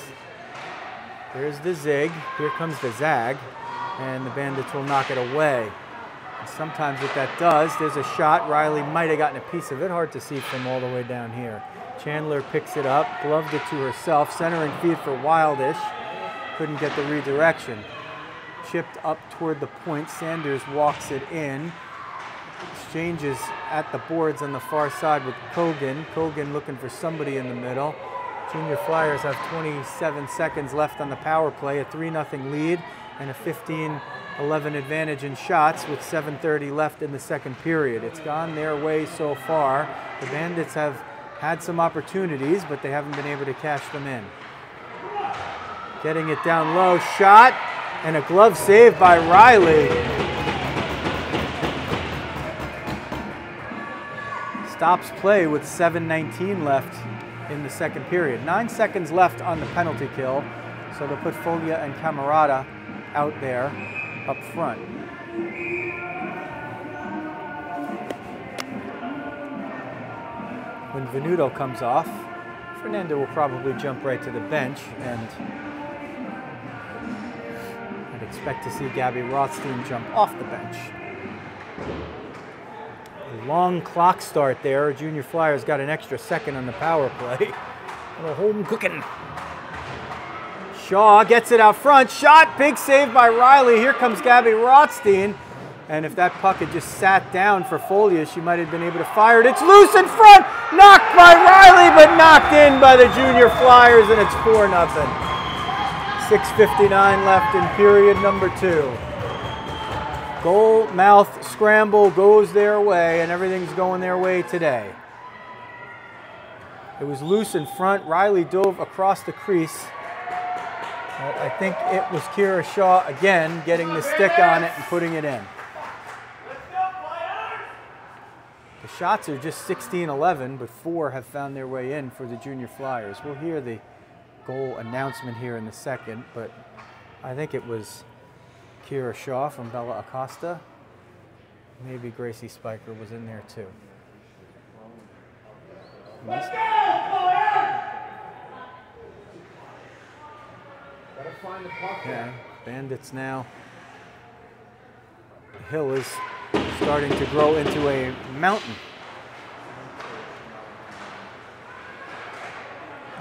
There's the zig. Here comes the zag, and the Bandits will knock it away. And sometimes what that does, there's a shot. Riley might have gotten a piece of it. Hard to see from all the way down here. Chandler picks it up, gloved it to herself, centering feed for Wildish. Couldn't get the redirection. Chipped up toward the point. Sanders walks it in. Exchanges at the boards on the far side with Kogan. Kogan looking for somebody in the middle. Junior Flyers have 27 seconds left on the power play, a 3 0 lead, and a 15 11 advantage in shots with 7.30 left in the second period. It's gone their way so far. The Bandits have had some opportunities, but they haven't been able to cash them in. Getting it down low, shot, and a glove save by Riley. Stops play with 7.19 left in the second period. Nine seconds left on the penalty kill, so they'll put Folia and Camarada out there up front. When Venuto comes off, Fernanda will probably jump right to the bench and I'd expect to see Gabby Rothstein jump off the bench. A long clock start there. Junior Flyers got an extra second on the power play. Little home cooking. Shaw gets it out front. Shot, big save by Riley. Here comes Gabby Rothstein. And if that puck had just sat down for Folia, she might have been able to fire it. It's loose in front, knocked by Riley, but knocked in by the Junior Flyers, and it's 4 0. 6.59 left in period number two. Goal mouth scramble goes their way, and everything's going their way today. It was loose in front. Riley dove across the crease. I think it was Kira Shaw again getting the stick on it and putting it in. The shots are just 16-11, but four have found their way in for the Junior Flyers. We'll hear the goal announcement here in a second, but I think it was Kira Shaw from Bella Acosta. Maybe Gracie Spiker was in there too. Let's go, Gotta find the. Yeah, Bandits now. The hill is starting to grow into a mountain.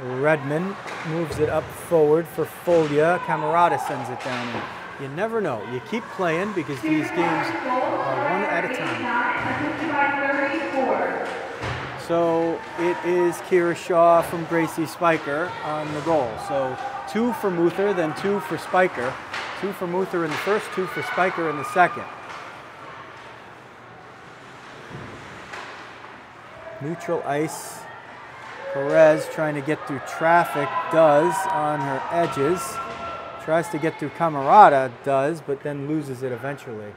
Redmond moves it up forward for Folia. Camarada sends it down. You never know. You keep playing because these games are one at a time. So it is Kira Shaw from Gracie Spiker on the goal. So two for Muther, then two for Spiker. Two for Muther in the first, two for Spiker in the second. Neutral ice. Perez trying to get through traffic, does on her edges. Tries to get through Camarada, does, but then loses it eventually.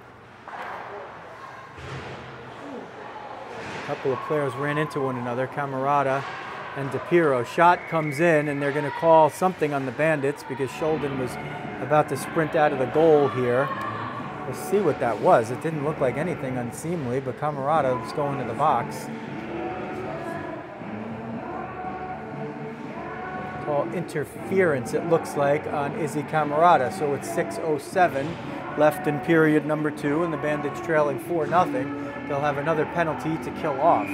Couple of players ran into one another, Camarada and DePiro. Shot comes in, and they're going to call something on the Bandits because Sheldon was about to sprint out of the goal here. Let's see what that was. It didn't look like anything unseemly, but Camarada was going to the box. Call interference, it looks like, on Izzy Camarada. So it's 6.07 left in period number two, and the Bandits trailing 4 0 they'll have another penalty to kill off.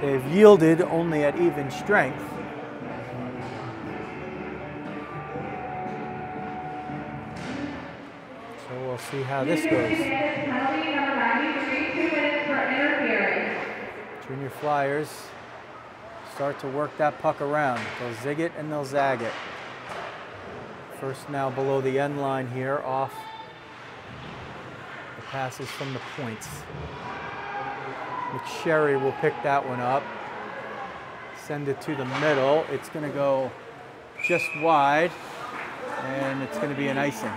They've yielded only at even strength. So we'll see how this goes. Penalty number 93, two minutes for interference. Junior Flyers start to work that puck around. They'll zig it and they'll zag it. First now below the end line here off the passes from the points. McSherry will pick that one up. Send it to the middle. It's going to go just wide, and it's going to be an icing.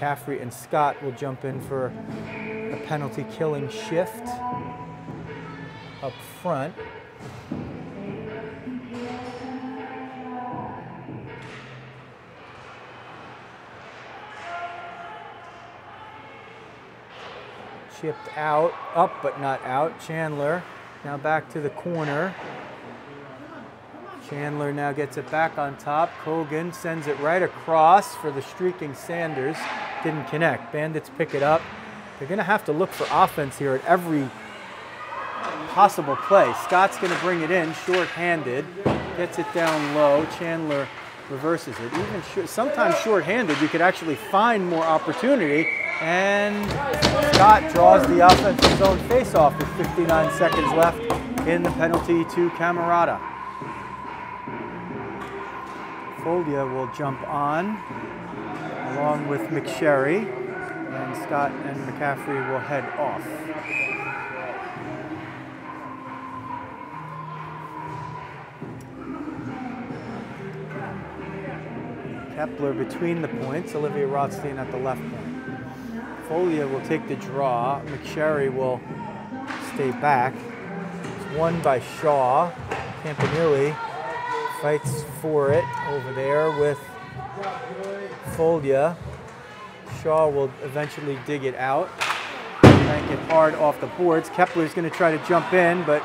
McCaffrey and Scott will jump in for a penalty killing shift up front. Chipped out, up but not out. Chandler now back to the corner. Chandler now gets it back on top. Kogan sends it right across for the streaking Sanders. Didn't connect. Bandits pick it up. They're going to have to look for offense here at every possible play. Scott's going to bring it in short-handed. Gets it down low. Chandler reverses it. Even sh sometimes short-handed, you could actually find more opportunity. And Scott draws the offensive zone face-off with 59 seconds left in the penalty to Camarada. Folia will jump on along with McSherry, and Scott and McCaffrey will head off. Kepler between the points, Olivia Rothstein at the left point. Folia will take the draw, McSherry will stay back. It's won by Shaw. Campanile fights for it over there with Folia. Shaw will eventually dig it out. Bank it hard off the boards. Kepler's going to try to jump in, but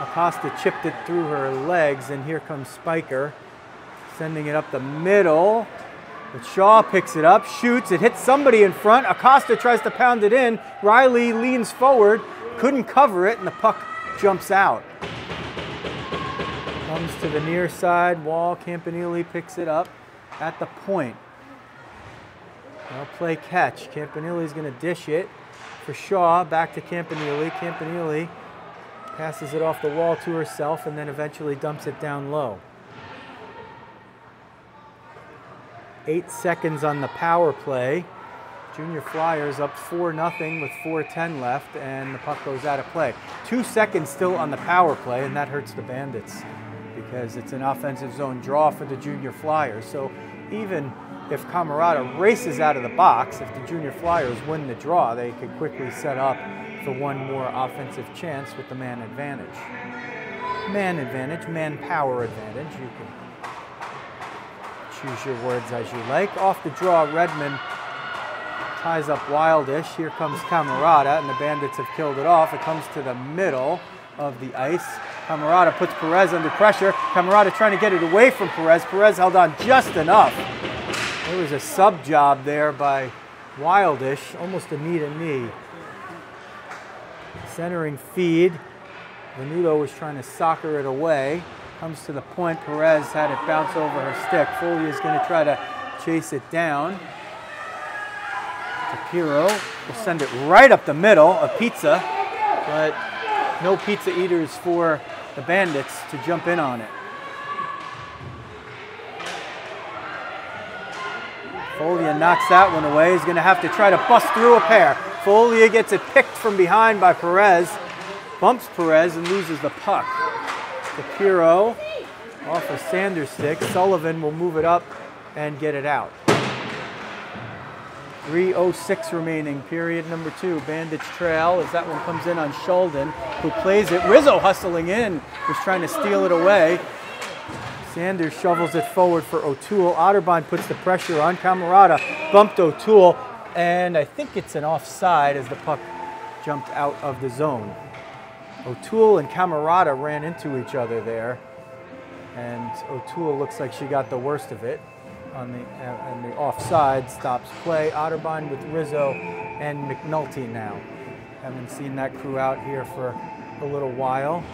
Acosta chipped it through her legs, and here comes Spiker sending it up the middle. But Shaw picks it up, shoots, it hits somebody in front. Acosta tries to pound it in. Riley leans forward, couldn't cover it, and the puck jumps out. Comes to the near side wall. Campanile picks it up at the point. Now play catch. Campanile is going to dish it for Shaw. Back to Campanile. Campanile passes it off the wall to herself and then eventually dumps it down low. Eight seconds on the power play. Junior Flyers up 4 nothing with 4.10 left, and the puck goes out of play. Two seconds still on the power play, and that hurts the Bandits because it's an offensive zone draw for the Junior Flyers. So even if Camarada races out of the box, if the Junior Flyers win the draw, they could quickly set up for one more offensive chance with the man advantage. Man advantage, man power advantage. You choose your words as you like. Off the draw, Redmond ties up Wildish. Here comes Camarada, and the Bandits have killed it off. It comes to the middle of the ice. Camarada puts Perez under pressure. Camarada trying to get it away from Perez. Perez held on just enough. There was a sub job there by Wildish, almost a knee to knee. Centering feed. Venuto was trying to soccer it away. Comes to the point. Perez had it bounce over her stick. Folia is going to try to chase it down. DePiro will send it right up the middle, a pizza, but no pizza eaters for the Bandits to jump in on it. Folia knocks that one away. He's going to have to try to bust through a pair. Folia gets it picked from behind by Perez, bumps Perez and loses the puck. DePiro off a Sanders stick. Sullivan will move it up and get it out. 3.06 remaining, period number two. Bandits trail as that one comes in on Sheldon, who plays it. Rizzo hustling in, was trying to steal it away. Sanders shovels it forward for O'Toole. Otterbein puts the pressure on. Camerata bumped O'Toole, and I think it's an offside as the puck jumped out of the zone. O'Toole and Camerata ran into each other there, and O'Toole looks like she got the worst of it on the uh, on the offside stops play. Otterbein with Rizzo and McNulty now. Haven't seen that crew out here for a little while.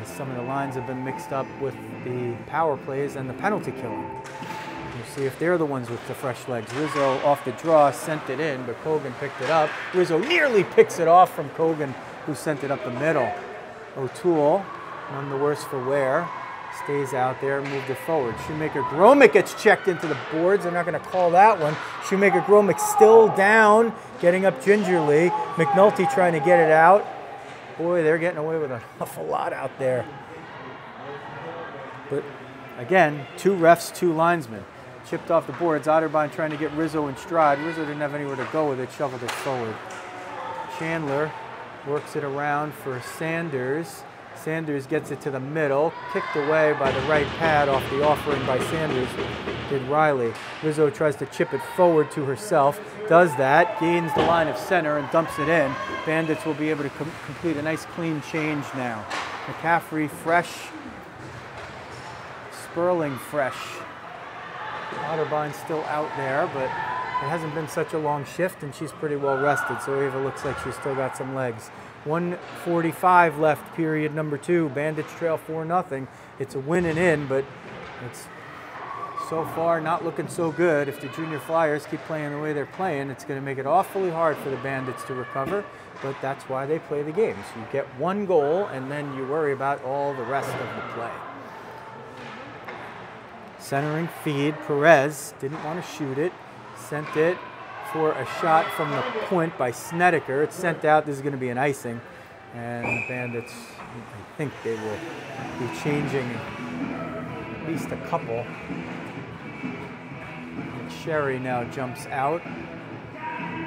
As some of the lines have been mixed up with the power plays and the penalty killing. We'll see if they're the ones with the fresh legs. Rizzo off the draw sent it in, but Kogan picked it up. Rizzo nearly picks it off from Kogan, who sent it up the middle. O'Toole, none the worse for wear stays out there, moved it forward. Shoemaker Gromik gets checked into the boards. They're not going to call that one. Shoemaker Gromik still down, getting up gingerly. McNulty trying to get it out. Boy, they're getting away with an awful lot out there. But again, two refs, two linesmen. Chipped off the boards. Otterbein trying to get Rizzo in stride. Rizzo didn't have anywhere to go with it, shoveled it forward. Chandler works it around for Sanders. Sanders gets it to the middle, kicked away by the right pad off the offering by Sanders, did Riley. Rizzo tries to chip it forward to herself, does that, gains the line of center and dumps it in. Bandits will be able to com complete a nice clean change now. McCaffrey fresh, Sperling fresh. Otterbein still out there, but it hasn't been such a long shift and she's pretty well rested, so Ava looks like she's still got some legs. 145 left, period number two. Bandits trail 4 nothing. It's a win and in, but it's so far not looking so good. If the junior Flyers keep playing the way they're playing, it's going to make it awfully hard for the Bandits to recover, but that's why they play the games. You get one goal, and then you worry about all the rest of the play. Centering feed, Perez didn't want to shoot it, sent it for a shot from the point by Snedeker. It's sent out. This is going to be an icing. And the Bandits, I think they will be changing at least a couple. Sherry now jumps out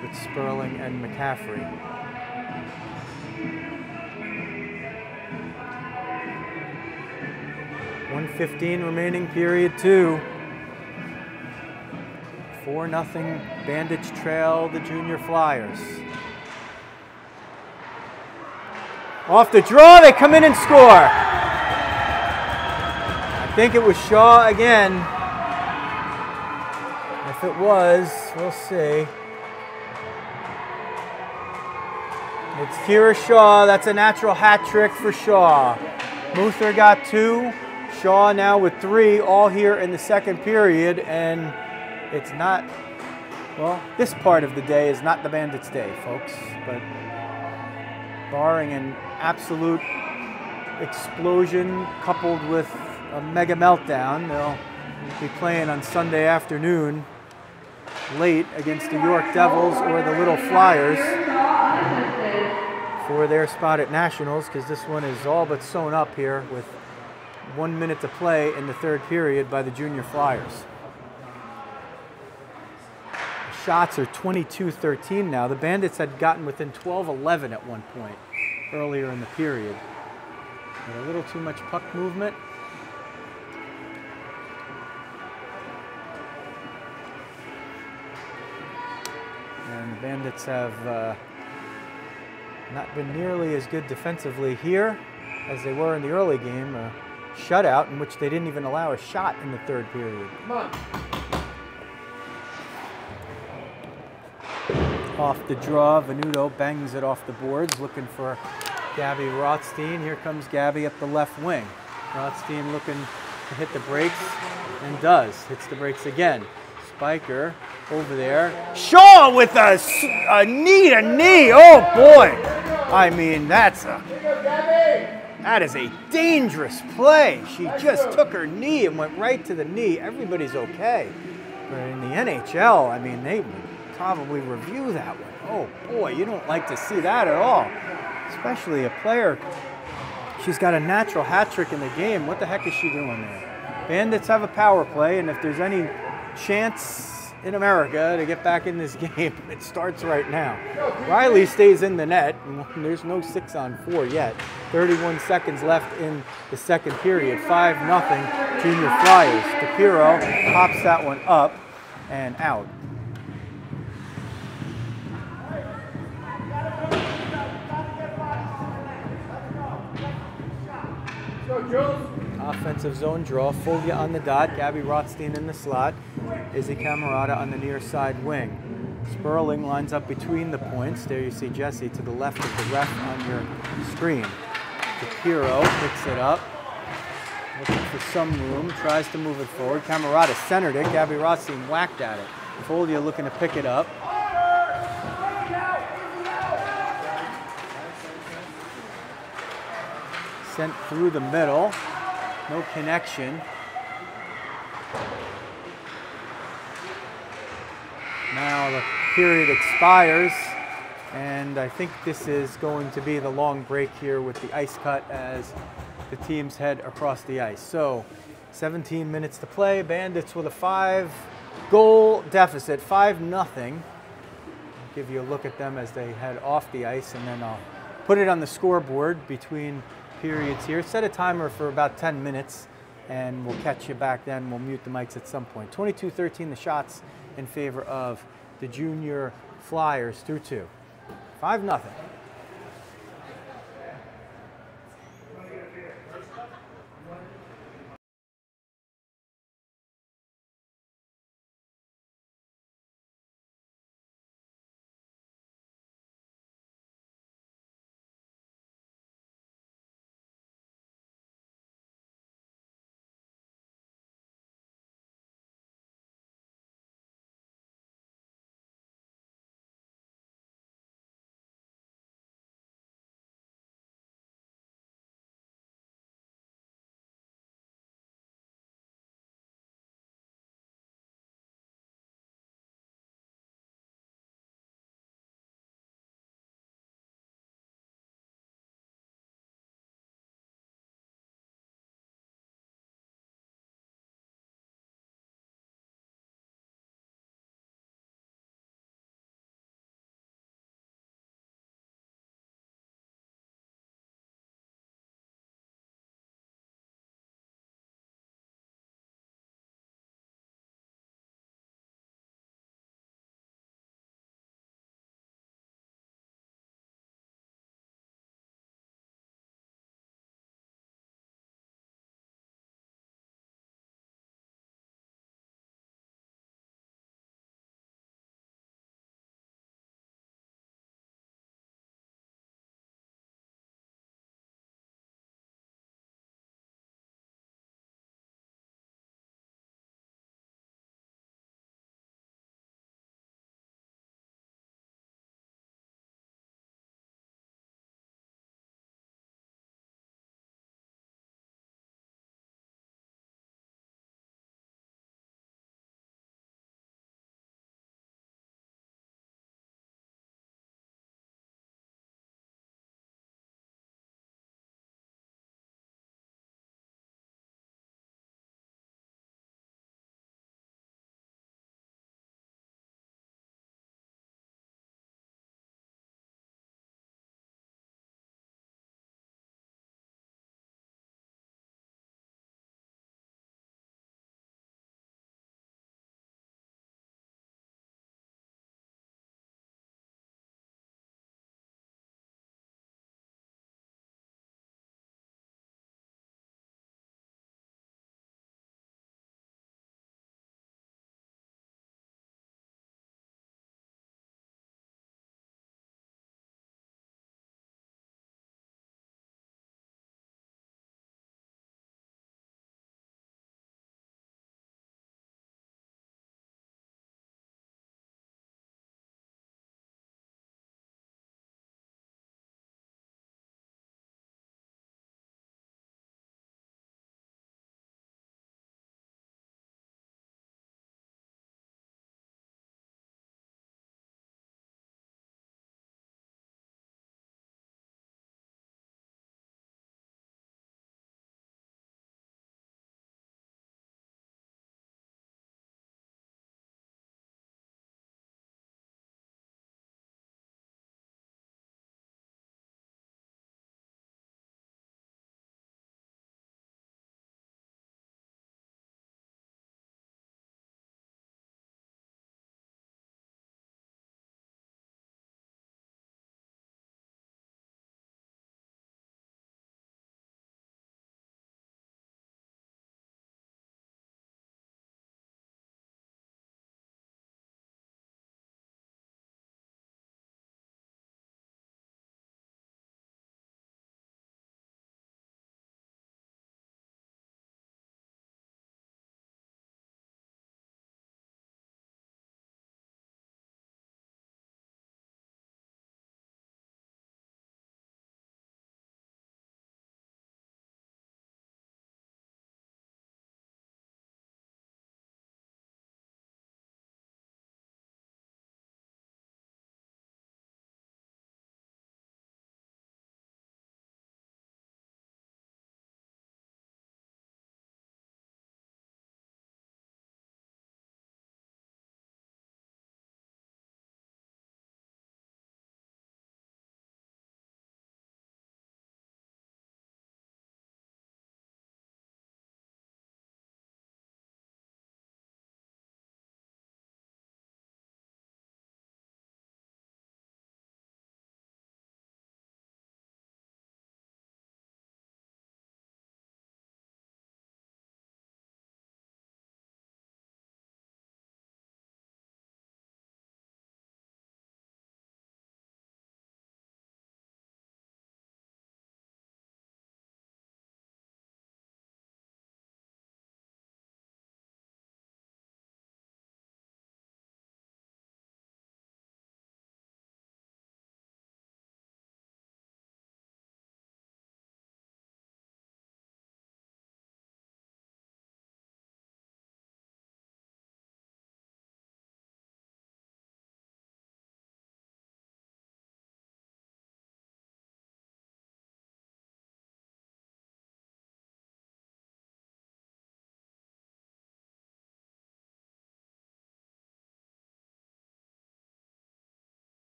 with Sperling and McCaffrey. One fifteen remaining, period two. 4 nothing Bandits trail the Junior Flyers. Off the draw, they come in and score. I think it was Shaw again. If it was, we'll see. It's Kira Shaw. That's a natural hat trick for Shaw. Muther got two. Shaw now with three, all here in the second period, and it's not, well, this part of the day is not the Bandits' day, folks, but barring an absolute explosion coupled with a mega meltdown, they'll be playing on Sunday afternoon late against the York Devils or the Little Flyers for their spot at Nationals because this one is all but sewn up here with one minute to play in the third period by the Junior Flyers shots are 22-13 now. The Bandits had gotten within 12-11 at one point earlier in the period. But a little too much puck movement. And the Bandits have uh, not been nearly as good defensively here as they were in the early game. A shutout in which they didn't even allow a shot in the third period. Come on. Off the draw. Venuto bangs it off the boards, looking for Gabby Rothstein. Here comes Gabby up the left wing. Rothstein looking to hit the brakes and does. Hits the brakes again. Spiker over there. Shaw with a, a knee to knee. Oh boy. I mean, that's a that is a dangerous play. She just took her knee and went right to the knee. Everybody's okay. But in the NHL, I mean, they probably review that one. Oh boy, you don't like to see that at all. Especially a player. She's got a natural hat trick in the game. What the heck is she doing there? Bandits have a power play, and if there's any chance in America to get back in this game. It starts right now. Riley stays in the net, and there's no six on four yet. 31 seconds left in the second period. 5 nothing Junior Flyers. DePiro pops that one up and out. Offensive zone draw. Foglia on the dot. Gabby Rothstein in the slot. Izzy Camerata on the near side wing. Sperling lines up between the points. There you see Jesse to the left of the ref on your screen. DePiro picks it up. Looking for some room. Tries to move it forward. Camerata centered it. Gabby Rothstein whacked at it. Foglia looking to pick it up. Sent through the middle. No connection. Now the period expires, and I think this is going to be the long break here with the ice cut as the teams head across the ice. So 17 minutes to play. Bandits with a five goal deficit, 5 nothing. I'll Give you a look at them as they head off the ice, and then I'll put it on the scoreboard between periods here. Set a timer for about 10 minutes, and we'll catch you back then. We'll mute the mics at some point. 22 13, the shots in favor of the junior Flyers through two. 5 nothing.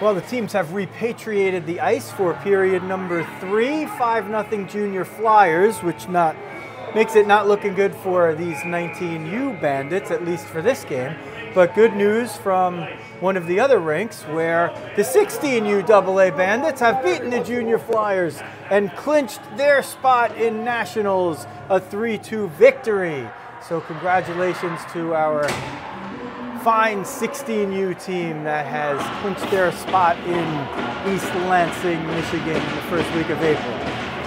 Well, the teams have repatriated the ice for period number three, 5 0 junior Flyers, which not makes it not looking good for these 19U Bandits, at least for this game. But good news from one of the other rinks where the 16U AA Bandits have beaten the Junior Flyers and clinched their spot in Nationals, a 3-2 victory. So congratulations to our fine 16U team that has clinched their spot in East Lansing, Michigan in the first week of April.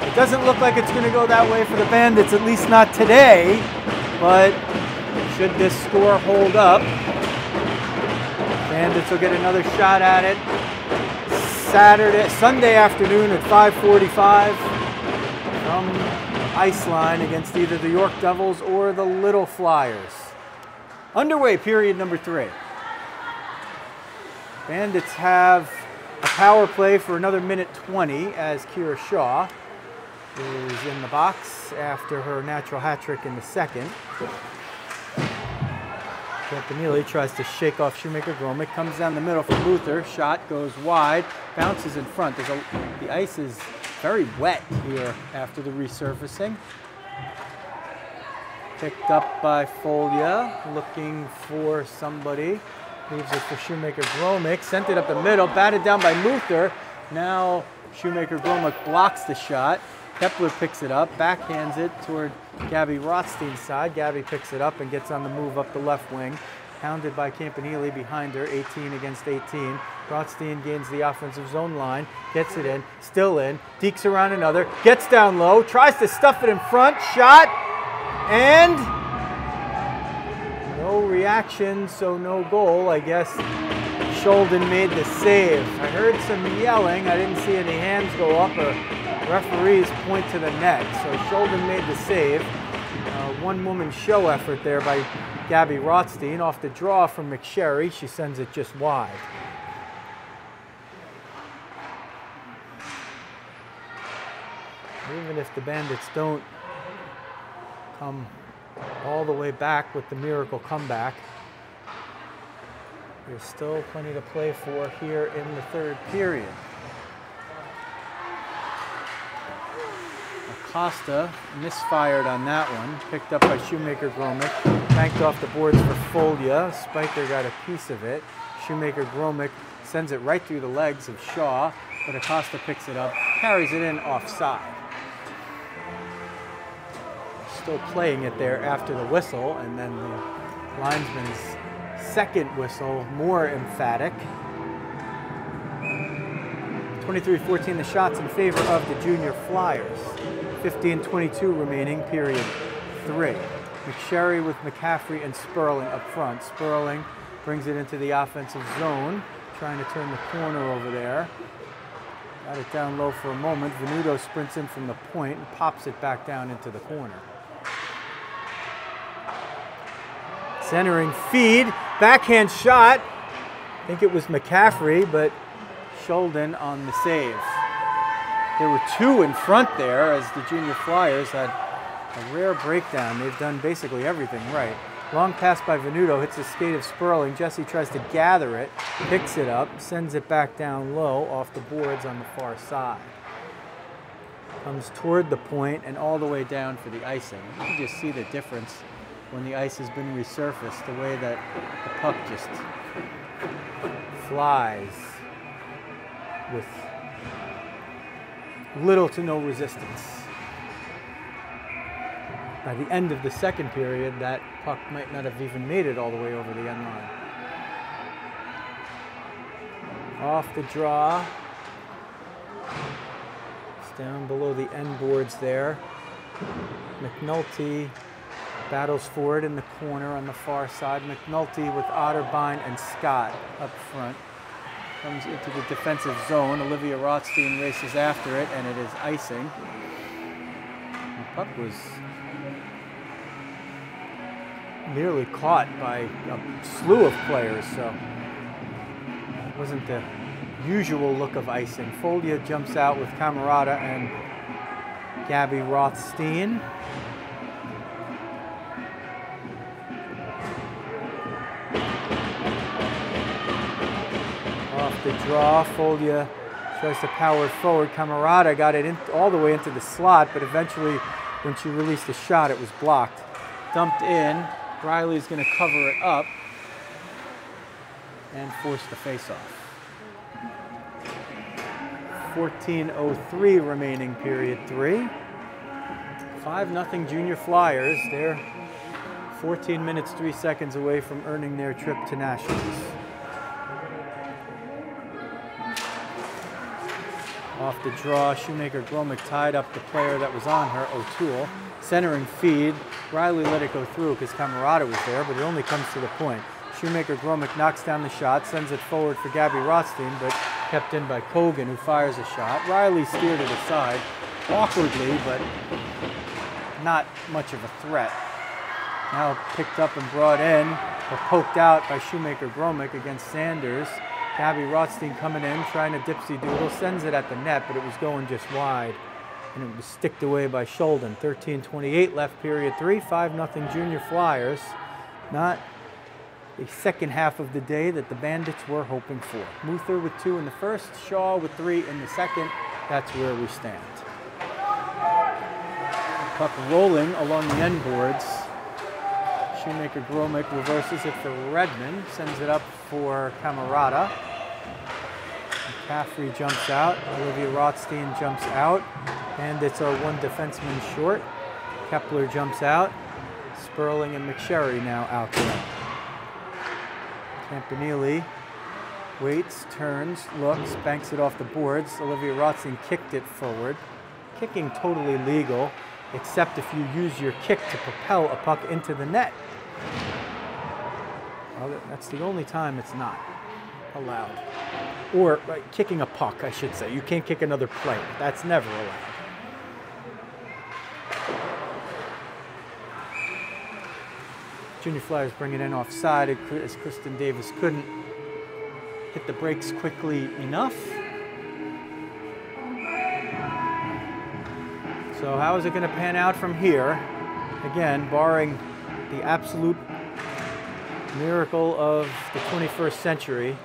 It doesn't look like it's going to go that way for the Bandits, at least not today, but should this score hold up, Bandits will get another shot at it Saturday, Sunday afternoon at 5:45 from Iceline against either the York Devils or the Little Flyers. Underway, period number three. Bandits have a power play for another minute 20 as Kira Shaw is in the box after her natural hat trick in the second. Campanile tries to shake off Shoemaker Gromick, comes down the middle for Luther, shot goes wide, bounces in front. A, the ice is very wet here after the resurfacing. Picked up by Folia, looking for somebody. Leaves it for Shoemaker Gromick. Sent it up the middle, batted down by Luther. Now Shoemaker Gromick blocks the shot. Kepler picks it up, backhands it toward Gabby Rothstein's side. Gabby picks it up and gets on the move up the left wing. Hounded by Campanile behind her, 18 against 18. Rothstein gains the offensive zone line, gets it in, still in, dekes around another, gets down low, tries to stuff it in front, shot, and no reaction, so no goal. I guess Sheldon made the save. I heard some yelling. I didn't see any hands go up or referees point to the net. So Sheldon made the save. Uh, one woman show effort there by Gabby Rothstein. Off the draw from McSherry, she sends it just wide. Even if the Bandits don't come all the way back with the miracle comeback. There's still plenty to play for here in the third period. Acosta misfired on that one, picked up by Shoemaker Gromick, banked off the boards for Folia. Spiker got a piece of it. Shoemaker Gromick sends it right through the legs of Shaw, but Acosta picks it up, carries it in offside still playing it there after the whistle, and then the linesman's second whistle more emphatic. 23-14 the shots in favor of the junior Flyers. 15-22 remaining, period three. McSherry with McCaffrey and Sperling up front. Sperling brings it into the offensive zone, trying to turn the corner over there. Got it down low for a moment. Venuto sprints in from the point and pops it back down into the corner. Centering feed, backhand shot. I think it was McCaffrey, but Sheldon on the save. There were two in front there as the junior Flyers had a rare breakdown. They've done basically everything right. Long pass by Venuto hits the skate of Sperling. Jesse tries to gather it, picks it up, sends it back down low off the boards on the far side. Comes toward the point and all the way down for the icing. You can just see the difference when the ice has been resurfaced, the way that the puck just flies with little to no resistance. By the end of the second period, that puck might not have even made it all the way over the end line. Off the draw. It's down below the end boards there. McNulty Battles forward in the corner on the far side. McNulty with Otterbein and Scott up front. Comes into the defensive zone. Olivia Rothstein races after it, and it is icing. The puck was nearly caught by a slew of players, so it wasn't the usual look of icing. Folia jumps out with Camerata and Gabby Rothstein. The draw, Folia tries to power forward. Camarada got it in, all the way into the slot, but eventually, when she released the shot, it was blocked. Dumped in. Riley's going to cover it up and force the face-off. 14.03 remaining period three. 5 nothing Junior Flyers. They're 14 minutes, 3 seconds away from earning their trip to Nationals. Off the draw, Shoemaker Gromick tied up the player that was on her, O'Toole. Centering feed, Riley let it go through because Camarada was there, but it only comes to the point. Shoemaker Gromick knocks down the shot, sends it forward for Gabby Rothstein, but kept in by Kogan, who fires a shot. Riley steered it aside, awkwardly, but not much of a threat. Now picked up and brought in, but poked out by Shoemaker Gromick against Sanders. Gabby Rothstein coming in, trying to dipsy doodle, sends it at the net, but it was going just wide. And it was sticked away by Sheldon. 13-28 left period three, 5-0 junior Flyers. Not the second half of the day that the Bandits were hoping for. Muther with two in the first, Shaw with three in the second. That's where we stand. Puck rolling along the end boards. Shoemaker Gromick reverses it for Redmond, sends it up for Camarada. McCaffrey jumps out. Olivia Rothstein jumps out. and it's are one defenseman short. Kepler jumps out. Sperling and McSherry now out there. Campanile waits, turns, looks, banks it off the boards. Olivia Rothstein kicked it forward. Kicking totally legal, except if you use your kick to propel a puck into the net. Well, that's the only time it's not allowed. Or uh, kicking a puck, I should say. You can't kick another player. That's never allowed. Junior Flyers bring it in offside as Kristen Davis couldn't hit the brakes quickly enough. So how is it going to pan out from here? Again, barring the absolute miracle of the 21st century.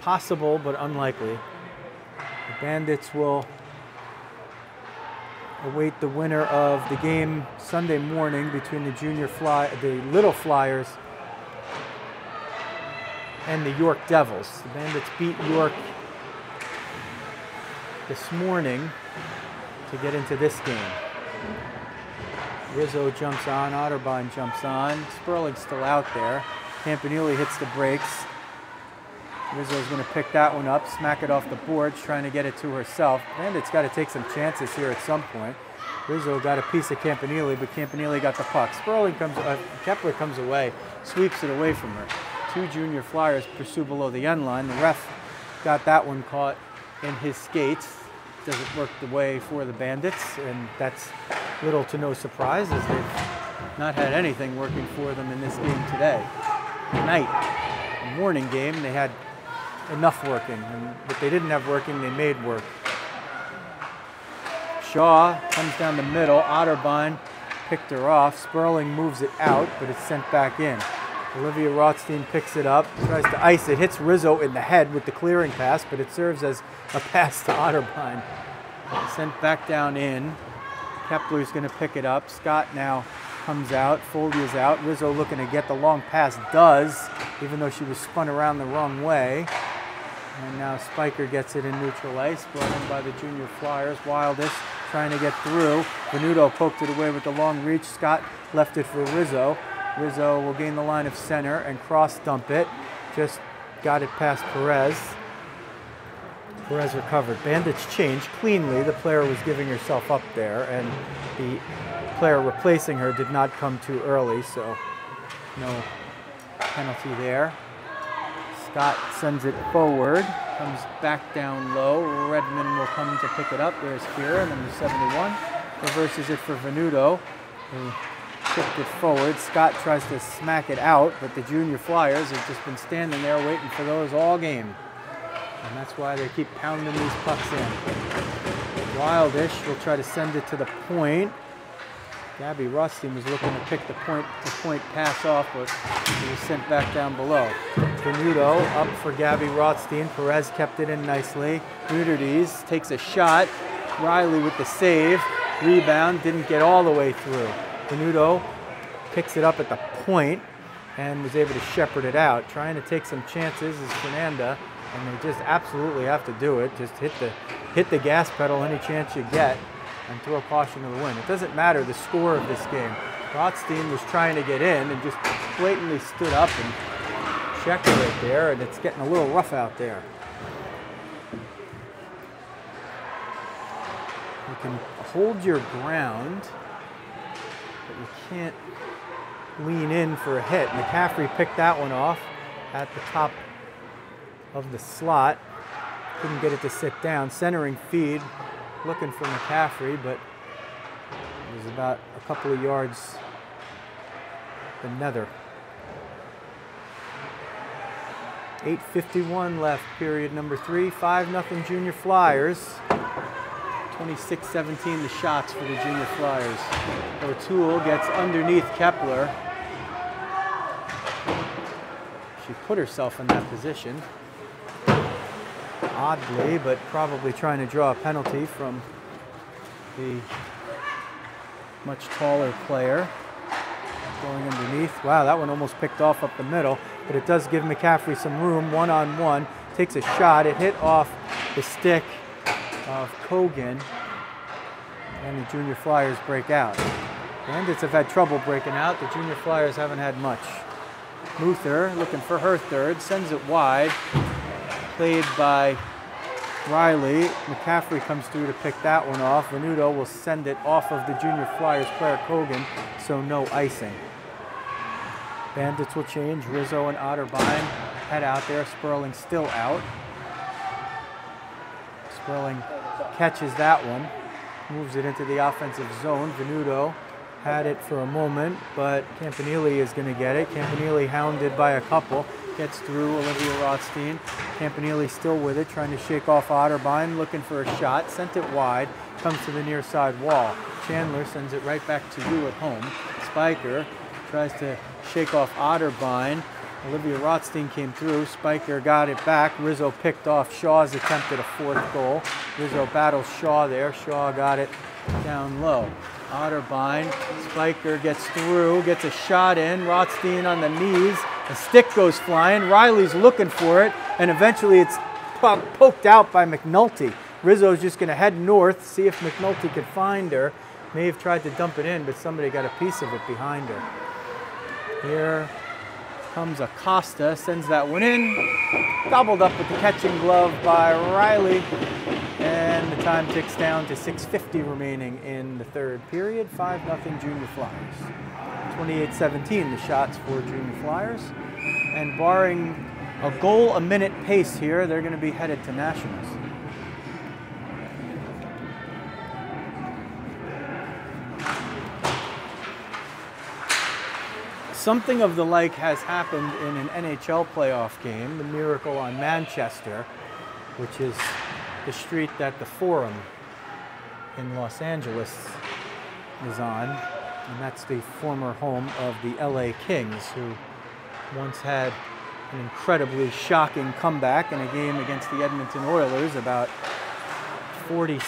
Possible, but unlikely. The Bandits will await the winner of the game Sunday morning between the junior fly, the Little Flyers, and the York Devils. The Bandits beat York this morning to get into this game. Rizzo jumps on, Otterbein jumps on, Sperling's still out there. Campanile hits the brakes. Rizzo's going to pick that one up, smack it off the boards, trying to get it to herself. Bandit's got to take some chances here at some point. Rizzo got a piece of Campanile, but Campanile got the puck. Sperling comes, uh, Kepler comes away, sweeps it away from her. Two junior flyers pursue below the end line. The ref got that one caught in his skates. Doesn't work the way for the Bandits, and that's little to no surprise as they've not had anything working for them in this game today. Tonight, morning game, they had enough working. And what they didn't have working, they made work. Shaw comes down the middle. Otterbein picked her off. Sperling moves it out, but it's sent back in. Olivia Rothstein picks it up, tries to ice it, hits Rizzo in the head with the clearing pass, but it serves as a pass to Otterbein. Sent back down in. Kepler's going to pick it up. Scott now comes out. Folia's out. Rizzo looking to get the long pass. Does, even though she was spun around the wrong way. And now Spiker gets it in neutral ice, brought in by the junior Flyers. Wildish trying to get through. Venuto poked it away with the long reach. Scott left it for Rizzo. Rizzo will gain the line of center and cross dump it. Just got it past Perez. Perez recovered. Bandits changed cleanly. The player was giving herself up there, and the player replacing her did not come too early, so no penalty there. Scott sends it forward, comes back down low. Redmond will come to pick it up. There's Kira, number 71. Reverses it for Venuto, who kicked it forward. Scott tries to smack it out, but the junior Flyers have just been standing there waiting for those all game. And that's why they keep pounding these pucks in. Wildish will try to send it to the point. Gabby Rothstein was looking to pick the point to point pass off, but he was sent back down below. Venuto up for Gabby Rothstein. Perez kept it in nicely. Nuderdes takes a shot. Riley with the save. Rebound, didn't get all the way through. Venuto picks it up at the point and was able to shepherd it out. Trying to take some chances is Fernanda, and they just absolutely have to do it. Just hit the hit the gas pedal any chance you get and throw caution to the wind. It doesn't matter the score of this game. Rothstein was trying to get in and just blatantly stood up and checked right there, and it's getting a little rough out there. You can hold your ground, but you can't lean in for a hit. McCaffrey picked that one off at the top of the slot. Couldn't get it to sit down. Centering feed, looking for McCaffrey, but it was about a couple of yards the nether. 8.51 left, period number three. 5 nothing Junior Flyers. 26-17 the shots for the Junior Flyers. O'Toole gets underneath Kepler. She put herself in that position. Oddly, but probably trying to draw a penalty from the much taller player. Going underneath. Wow, that one almost picked off up the middle, but it does give McCaffrey some room, one on one. Takes a shot. It hit off the stick of Kogan, and the Junior Flyers break out. Bandits have had trouble breaking out. The Junior Flyers haven't had much. Muther looking for her third, sends it wide. Played by Riley. McCaffrey comes through to pick that one off. Venuto will send it off of the Junior Flyers player Kogan, so no icing. Bandits will change. Rizzo and Otterbein head out there. Sperling still out. Sperling catches that one, moves it into the offensive zone. Venuto had it for a moment, but Campanile is going to get it. Campanile hounded by a couple, gets through Olivia Rothstein. Campanile still with it, trying to shake off Otterbein, looking for a shot, sent it wide, comes to the near side wall. Chandler sends it right back to you at home. Spiker tries to shake off Otterbein. Olivia Rothstein came through. Spiker got it back. Rizzo picked off Shaw's attempt at a fourth goal. Rizzo battles Shaw there. Shaw got it down low. Otterbein, Spiker gets through, gets a shot in. Rothstein on the knees. A stick goes flying. Riley's looking for it, and eventually it's poked out by McNulty. Rizzo's just going to head north, see if McNulty could find her. May have tried to dump it in, but somebody got a piece of it behind her. Here comes Acosta, sends that one in. Gobbled up with the catching glove by Riley. And the time ticks down to 6.50 remaining in the third period. 5 0 Junior Flyers. 28 17 the shots for Junior Flyers. And barring a goal a minute pace here, they're going to be headed to Nationals. Something of the like has happened in an NHL playoff game, the Miracle on Manchester, which is the street that the Forum in Los Angeles is on. And that's the former home of the LA Kings, who once had an incredibly shocking comeback in a game against the Edmonton Oilers about 40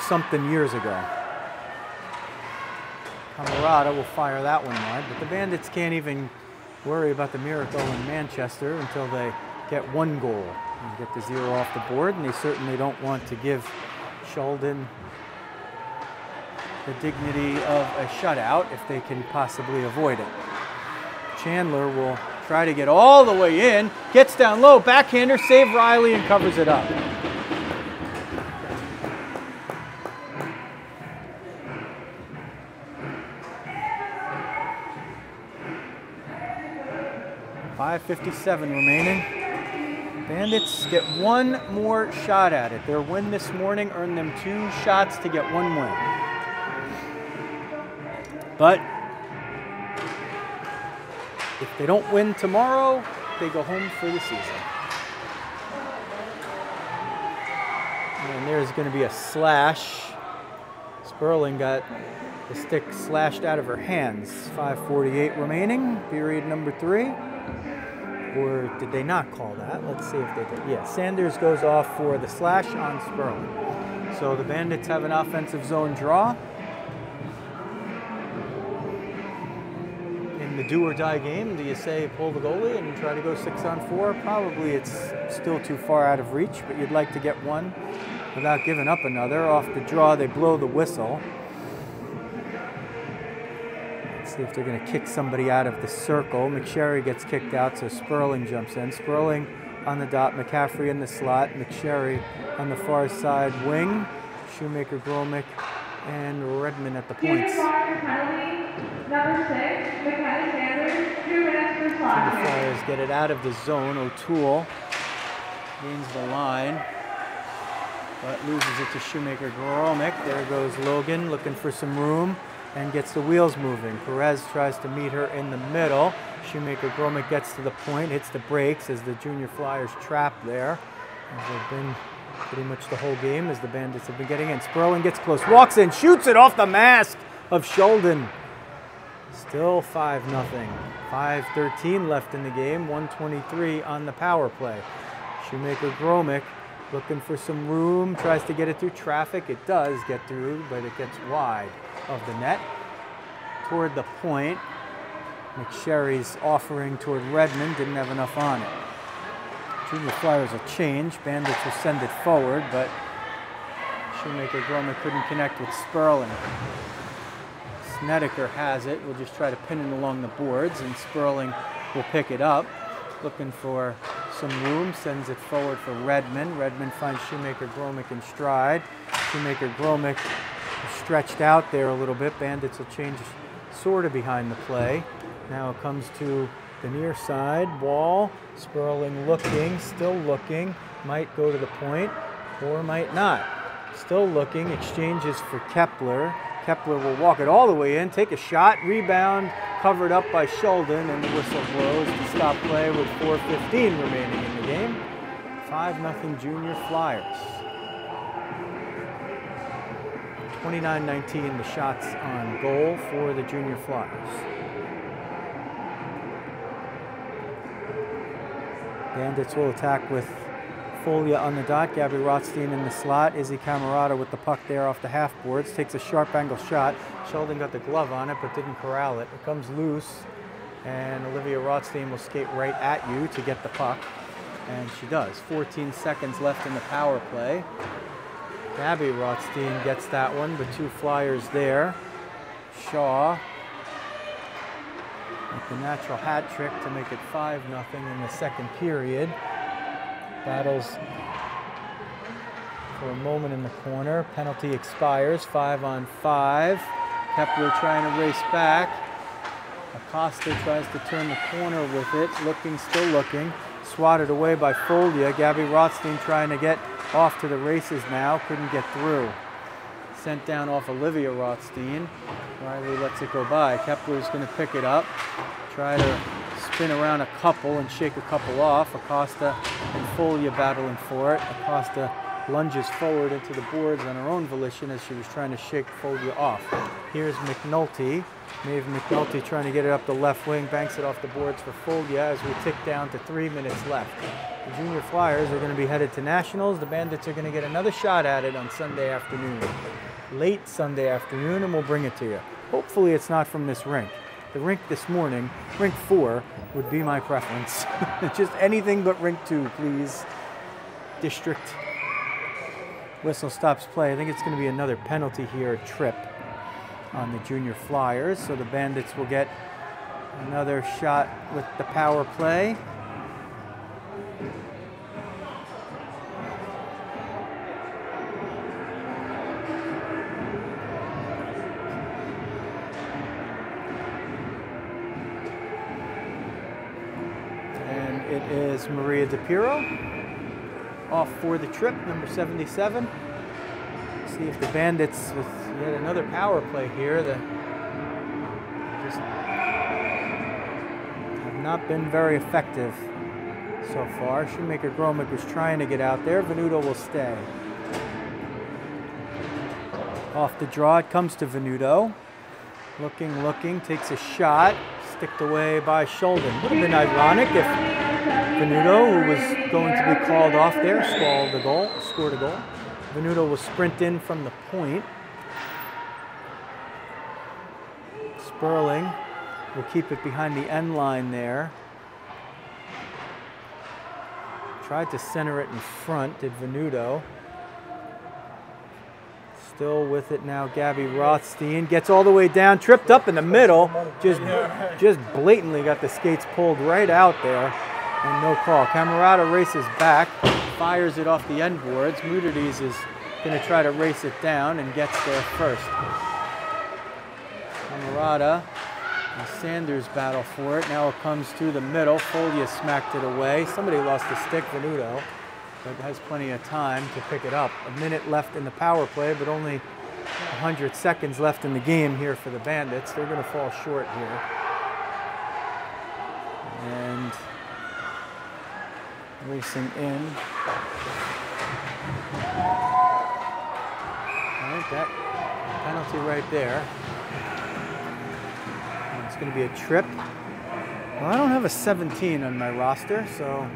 something years ago. Camarada will fire that one wide, but the Bandits can't even worry about the miracle in Manchester until they get one goal and get the zero off the board, and they certainly don't want to give Sheldon the dignity of a shutout if they can possibly avoid it. Chandler will try to get all the way in, gets down low, backhander, save Riley, and covers it up. Five fifty-seven remaining. Bandits get one more shot at it. Their win this morning earned them two shots to get one win. But if they don't win tomorrow, they go home for the season. And there's going to be a slash. Sperling got the stick slashed out of her hands. 5:48 remaining, period number three. Or did they not call that? Let's see if they did. Yeah, Sanders goes off for the slash on Sperling. So the Bandits have an offensive zone draw. In the do or die game, do you say pull the goalie and try to go six on four? Probably it's still too far out of reach, but you'd like to get one without giving up another. Off the draw, they blow the whistle. See if they're going to kick somebody out of the circle. McSherry gets kicked out, so Sperling jumps in. Sperling on the dot, McCaffrey in the slot, McSherry on the far side wing, Shoemaker, Gromick, and Redmond at the points. Number six, McKenna Sanders, two minutes for The. Flyers get it out of the zone. O'Toole gains the line, but loses it to Shoemaker Gromick. There goes Logan looking for some room and gets the wheels moving. Perez tries to meet her in the middle. Shoemaker Gromick gets to the point, hits the brakes as the Junior Flyers trap there. As they've been pretty much the whole game as the Bandits have been getting in. Sperling gets close, walks in, shoots it off the mask of Sheldon. Still 5 nothing. 5:13 left in the game. 123 on the power play. Shoemaker Gromick looking for some room, tries to get it through traffic. It does get through, but it gets wide of the net. Toward the point. McSherry's offering toward Redmond, didn't have enough on it. Junior Flyers will change. Bandits will send it forward, but Shoemaker Gromick couldn't connect with Sperling. Snedeker has it. We'll just try to pin it along the boards, and Sperling will pick it up. Looking for some room, sends it forward for Redmond. Redmond finds Shoemaker Gromick in stride. Shoemaker Gromick stretched out there a little bit. Bandits will change sort of behind the play. Now it comes to the near side wall. Sperling looking, still looking. Might go to the point or might not. Still looking, exchanges for Kepler. Kepler will walk it all the way in, take a shot, rebound, covered up by Sheldon, and the whistle blows to stop play with 4.15 remaining in the game. 5 0 Junior Flyers. 29 19 the shots on goal for the Junior Flyers. Bandits will attack with Folia on the dot, Gabby Rothstein in the slot, Izzy Camerata with the puck there off the half boards, takes a sharp angle shot. Sheldon got the glove on it but didn't corral it. It comes loose, and Olivia Rothstein will skate right at you to get the puck, and she does. 14 seconds left in the power play. Gabby Rothstein gets that one, but two flyers there. Shaw with the natural hat trick to make it 5 0 in the second period. Battles for a moment in the corner. Penalty expires, 5 on 5. Kepler trying to race back. Acosta tries to turn the corner with it, looking, still looking. Swatted away by Folia. Gabby Rothstein trying to get off to the races now, couldn't get through. Sent down off Olivia Rothstein. Riley lets it go by. Kepler's going to pick it up, try to spin around a couple and shake a couple off. Acosta and Folia battling for it. Acosta lunges forward into the boards on her own volition as she was trying to shake Folia off. Here's McNulty. Maeve McNulty trying to get it up the left wing, banks it off the boards for Folia as we tick down to three minutes left. The Junior Flyers are going to be headed to Nationals. The Bandits are going to get another shot at it on Sunday afternoon. Late Sunday afternoon, and we'll bring it to you. Hopefully, it's not from this rink. The rink this morning, rink four, would be my preference. Just anything but rink two, please. District whistle stops play. I think it's going to be another penalty here, a trip on the Junior Flyers. So the Bandits will get another shot with the power play. And it is Maria DePiro off for the trip, number 77. See if the Bandits, with yet another power play here, that just have not been very effective so far. Shoemaker Gromick was trying to get out there. Venuto will stay. Off the draw, it comes to Venuto. Looking, looking, takes a shot. Sticked away by Sheldon. Would have been ironic if Venuto, who was going to be called off there, scored a goal. Scored a goal. Venuto will sprint in from the point. Sperling will keep it behind the end line there. Tried to center it in front, did Venuto. Still with it now, Gabby Rothstein gets all the way down, tripped up in the middle, just just blatantly got the skates pulled right out there, and no call. Camerata races back, fires it off the end boards. Muderdies is going to try to race it down and gets there first. Camerata and Sanders battle for it. Now it comes to the middle. Folia smacked it away. Somebody lost the stick, Venuto but has plenty of time to pick it up. A minute left in the power play, but only 100 seconds left in the game here for the Bandits. They're going to fall short here. And racing in. All right, that penalty right there. And it's going to be a trip. Well, I don't have a 17 on my roster, so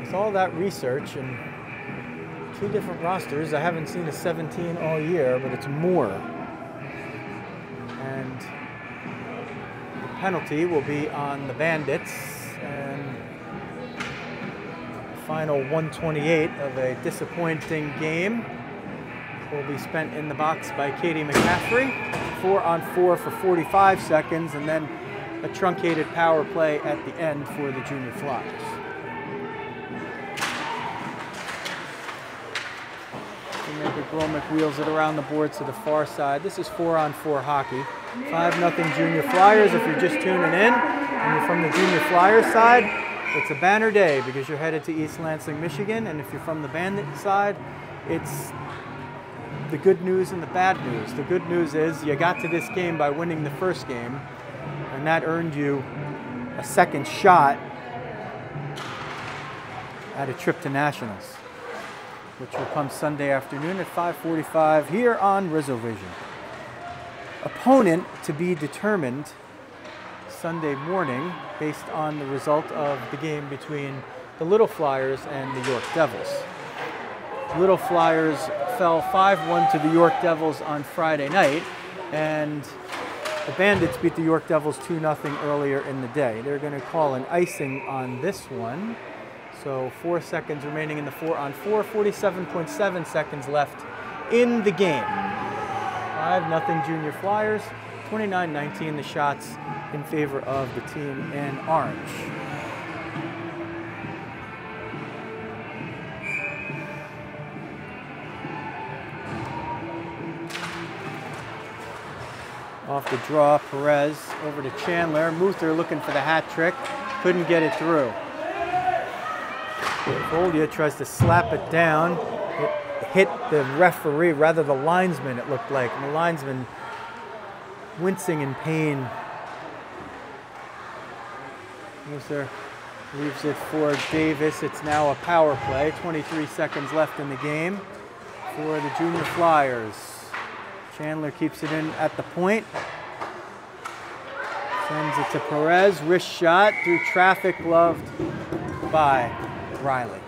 with all that research and two different rosters, I haven't seen a 17 all year, but it's more. And the penalty will be on the Bandits, and final 128 of a disappointing game will be spent in the box by Katie McCaffrey, four on four for 45 seconds, and then a truncated power play at the end for the Junior Flyers. Gromick wheels it around the boards to the far side. This is four on four hockey. 5 nothing Junior Flyers. If you're just tuning in and you're from the Junior Flyers side, it's a banner day because you're headed to East Lansing, Michigan. And if you're from the Bandit side, it's the good news and the bad news. The good news is you got to this game by winning the first game, and that earned you a second shot at a trip to nationals which will come Sunday afternoon at 5:45 here on RizzoVision. Opponent to be determined Sunday morning based on the result of the game between the Little Flyers and the York Devils. Little Flyers fell 5-1 to the York Devils on Friday night and the Bandits beat the York Devils 2-0 earlier in the day. They're going to call an icing on this one. So four seconds remaining in the four on four, 47.7 seconds left in the game. 5 nothing Junior Flyers, 29-19 the shots in favor of the team in orange. Off the draw, Perez over to Chandler. Muther looking for the hat trick, couldn't get it through. Folia tries to slap it down. It hit the referee, rather the linesman, it looked like. And the linesman wincing in pain. Luther leaves it for Davis. It's now a power play. 23 seconds left in the game for the Junior Flyers. Chandler keeps it in at the point. Sends it to Perez. Wrist shot through traffic, gloved by Riley.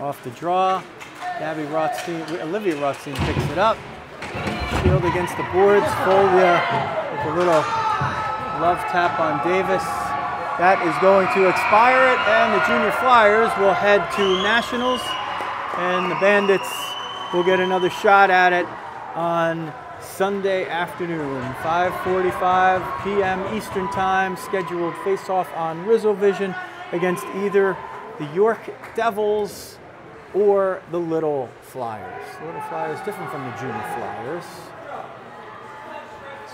Off the draw, Gabby Rothstein, Olivia Rothstein picks it up. Shield against the boards, Folia with a little love tap on Davis. That is going to expire it, and the Junior Flyers will head to Nationals, and the Bandits will get another shot at it on Sunday afternoon, 5.45 p.m. Eastern Time, scheduled face-off on RizzoVision against either the York Devils or the Little Flyers. The Little Flyers different from the Junior Flyers,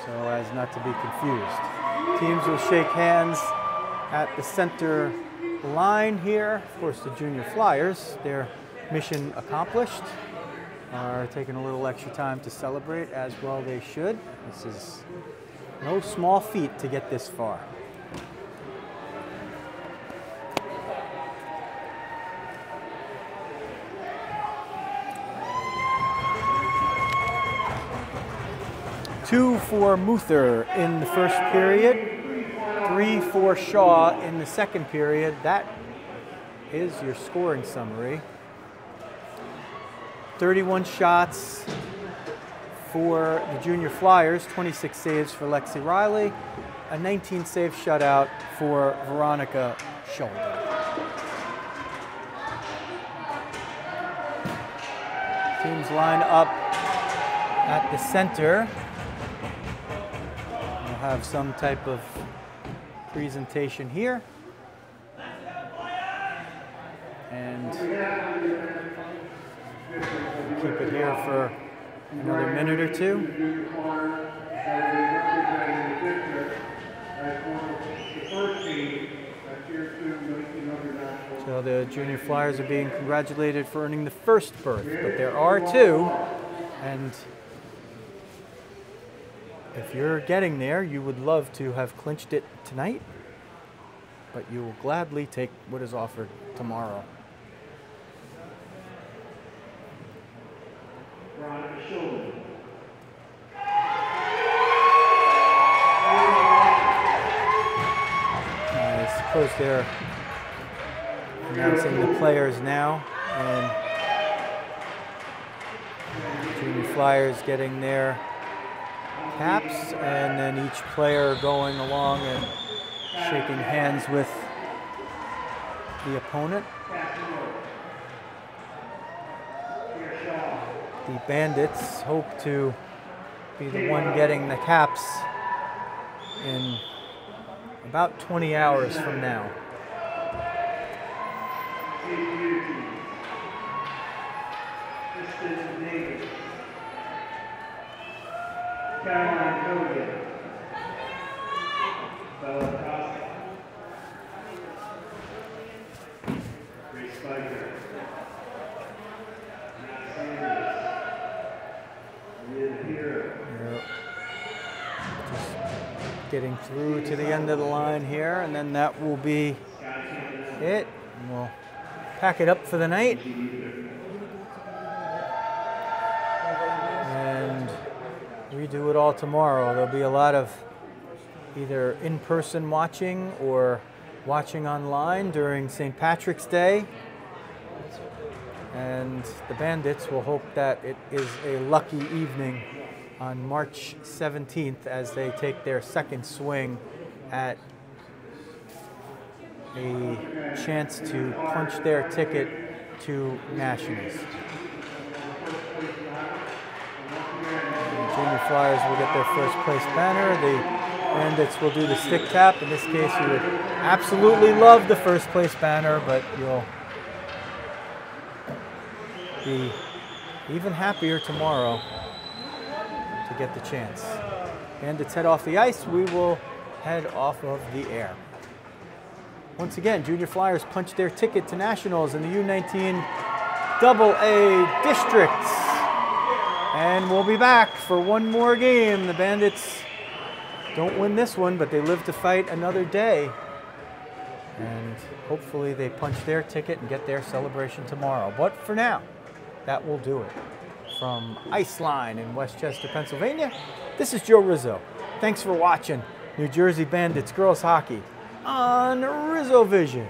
so as not to be confused. Teams will shake hands at the center line here. Of course, the Junior Flyers, their mission accomplished, are taking a little extra time to celebrate as well they should. This is no small feat to get this far. Two for Muther in the first period, three for Shaw in the second period. That is your scoring summary. 31 shots for the Junior Flyers, 26 saves for Lexi Riley, a 19 save shutout for Veronica Sheldon. Teams line up at the center. Have some type of presentation here. And keep it here for another minute or two. So the junior flyers are being congratulated for earning the first berth, but there are two, and you're getting there, you would love to have clinched it tonight, but you will gladly take what is offered tomorrow. I suppose they're announcing the players now, and junior flyers getting their caps, and then each player going along and shaking hands with the opponent. The Bandits hope to be the one getting the caps in about 20 hours from now. Caroline Kogan. Bella getting through to the end of the line here, and then that will be it. And we'll pack it up for the night. Redo it all tomorrow. There'll be a lot of either in person watching or watching online during St. Patrick's Day. And the Bandits will hope that it is a lucky evening on March 17th as they take their second swing at a chance to punch their ticket to Nationals. Flyers will get their first place banner. The Bandits will do the stick tap. In this case, you would absolutely love the first place banner, but you'll be even happier tomorrow to get the chance. Bandits head off the ice. We will head off of the air. Once again, Junior Flyers punch their ticket to Nationals in the U19 Double A Districts. And we'll be back for one more game. The Bandits don't win this one, but they live to fight another day. And hopefully they punch their ticket and get their celebration tomorrow. But for now, that will do it. From Iceline in West Chester, Pennsylvania, this is Joe Rizzo. Thanks for watching New Jersey Bandits Girls Hockey on RizzoVision.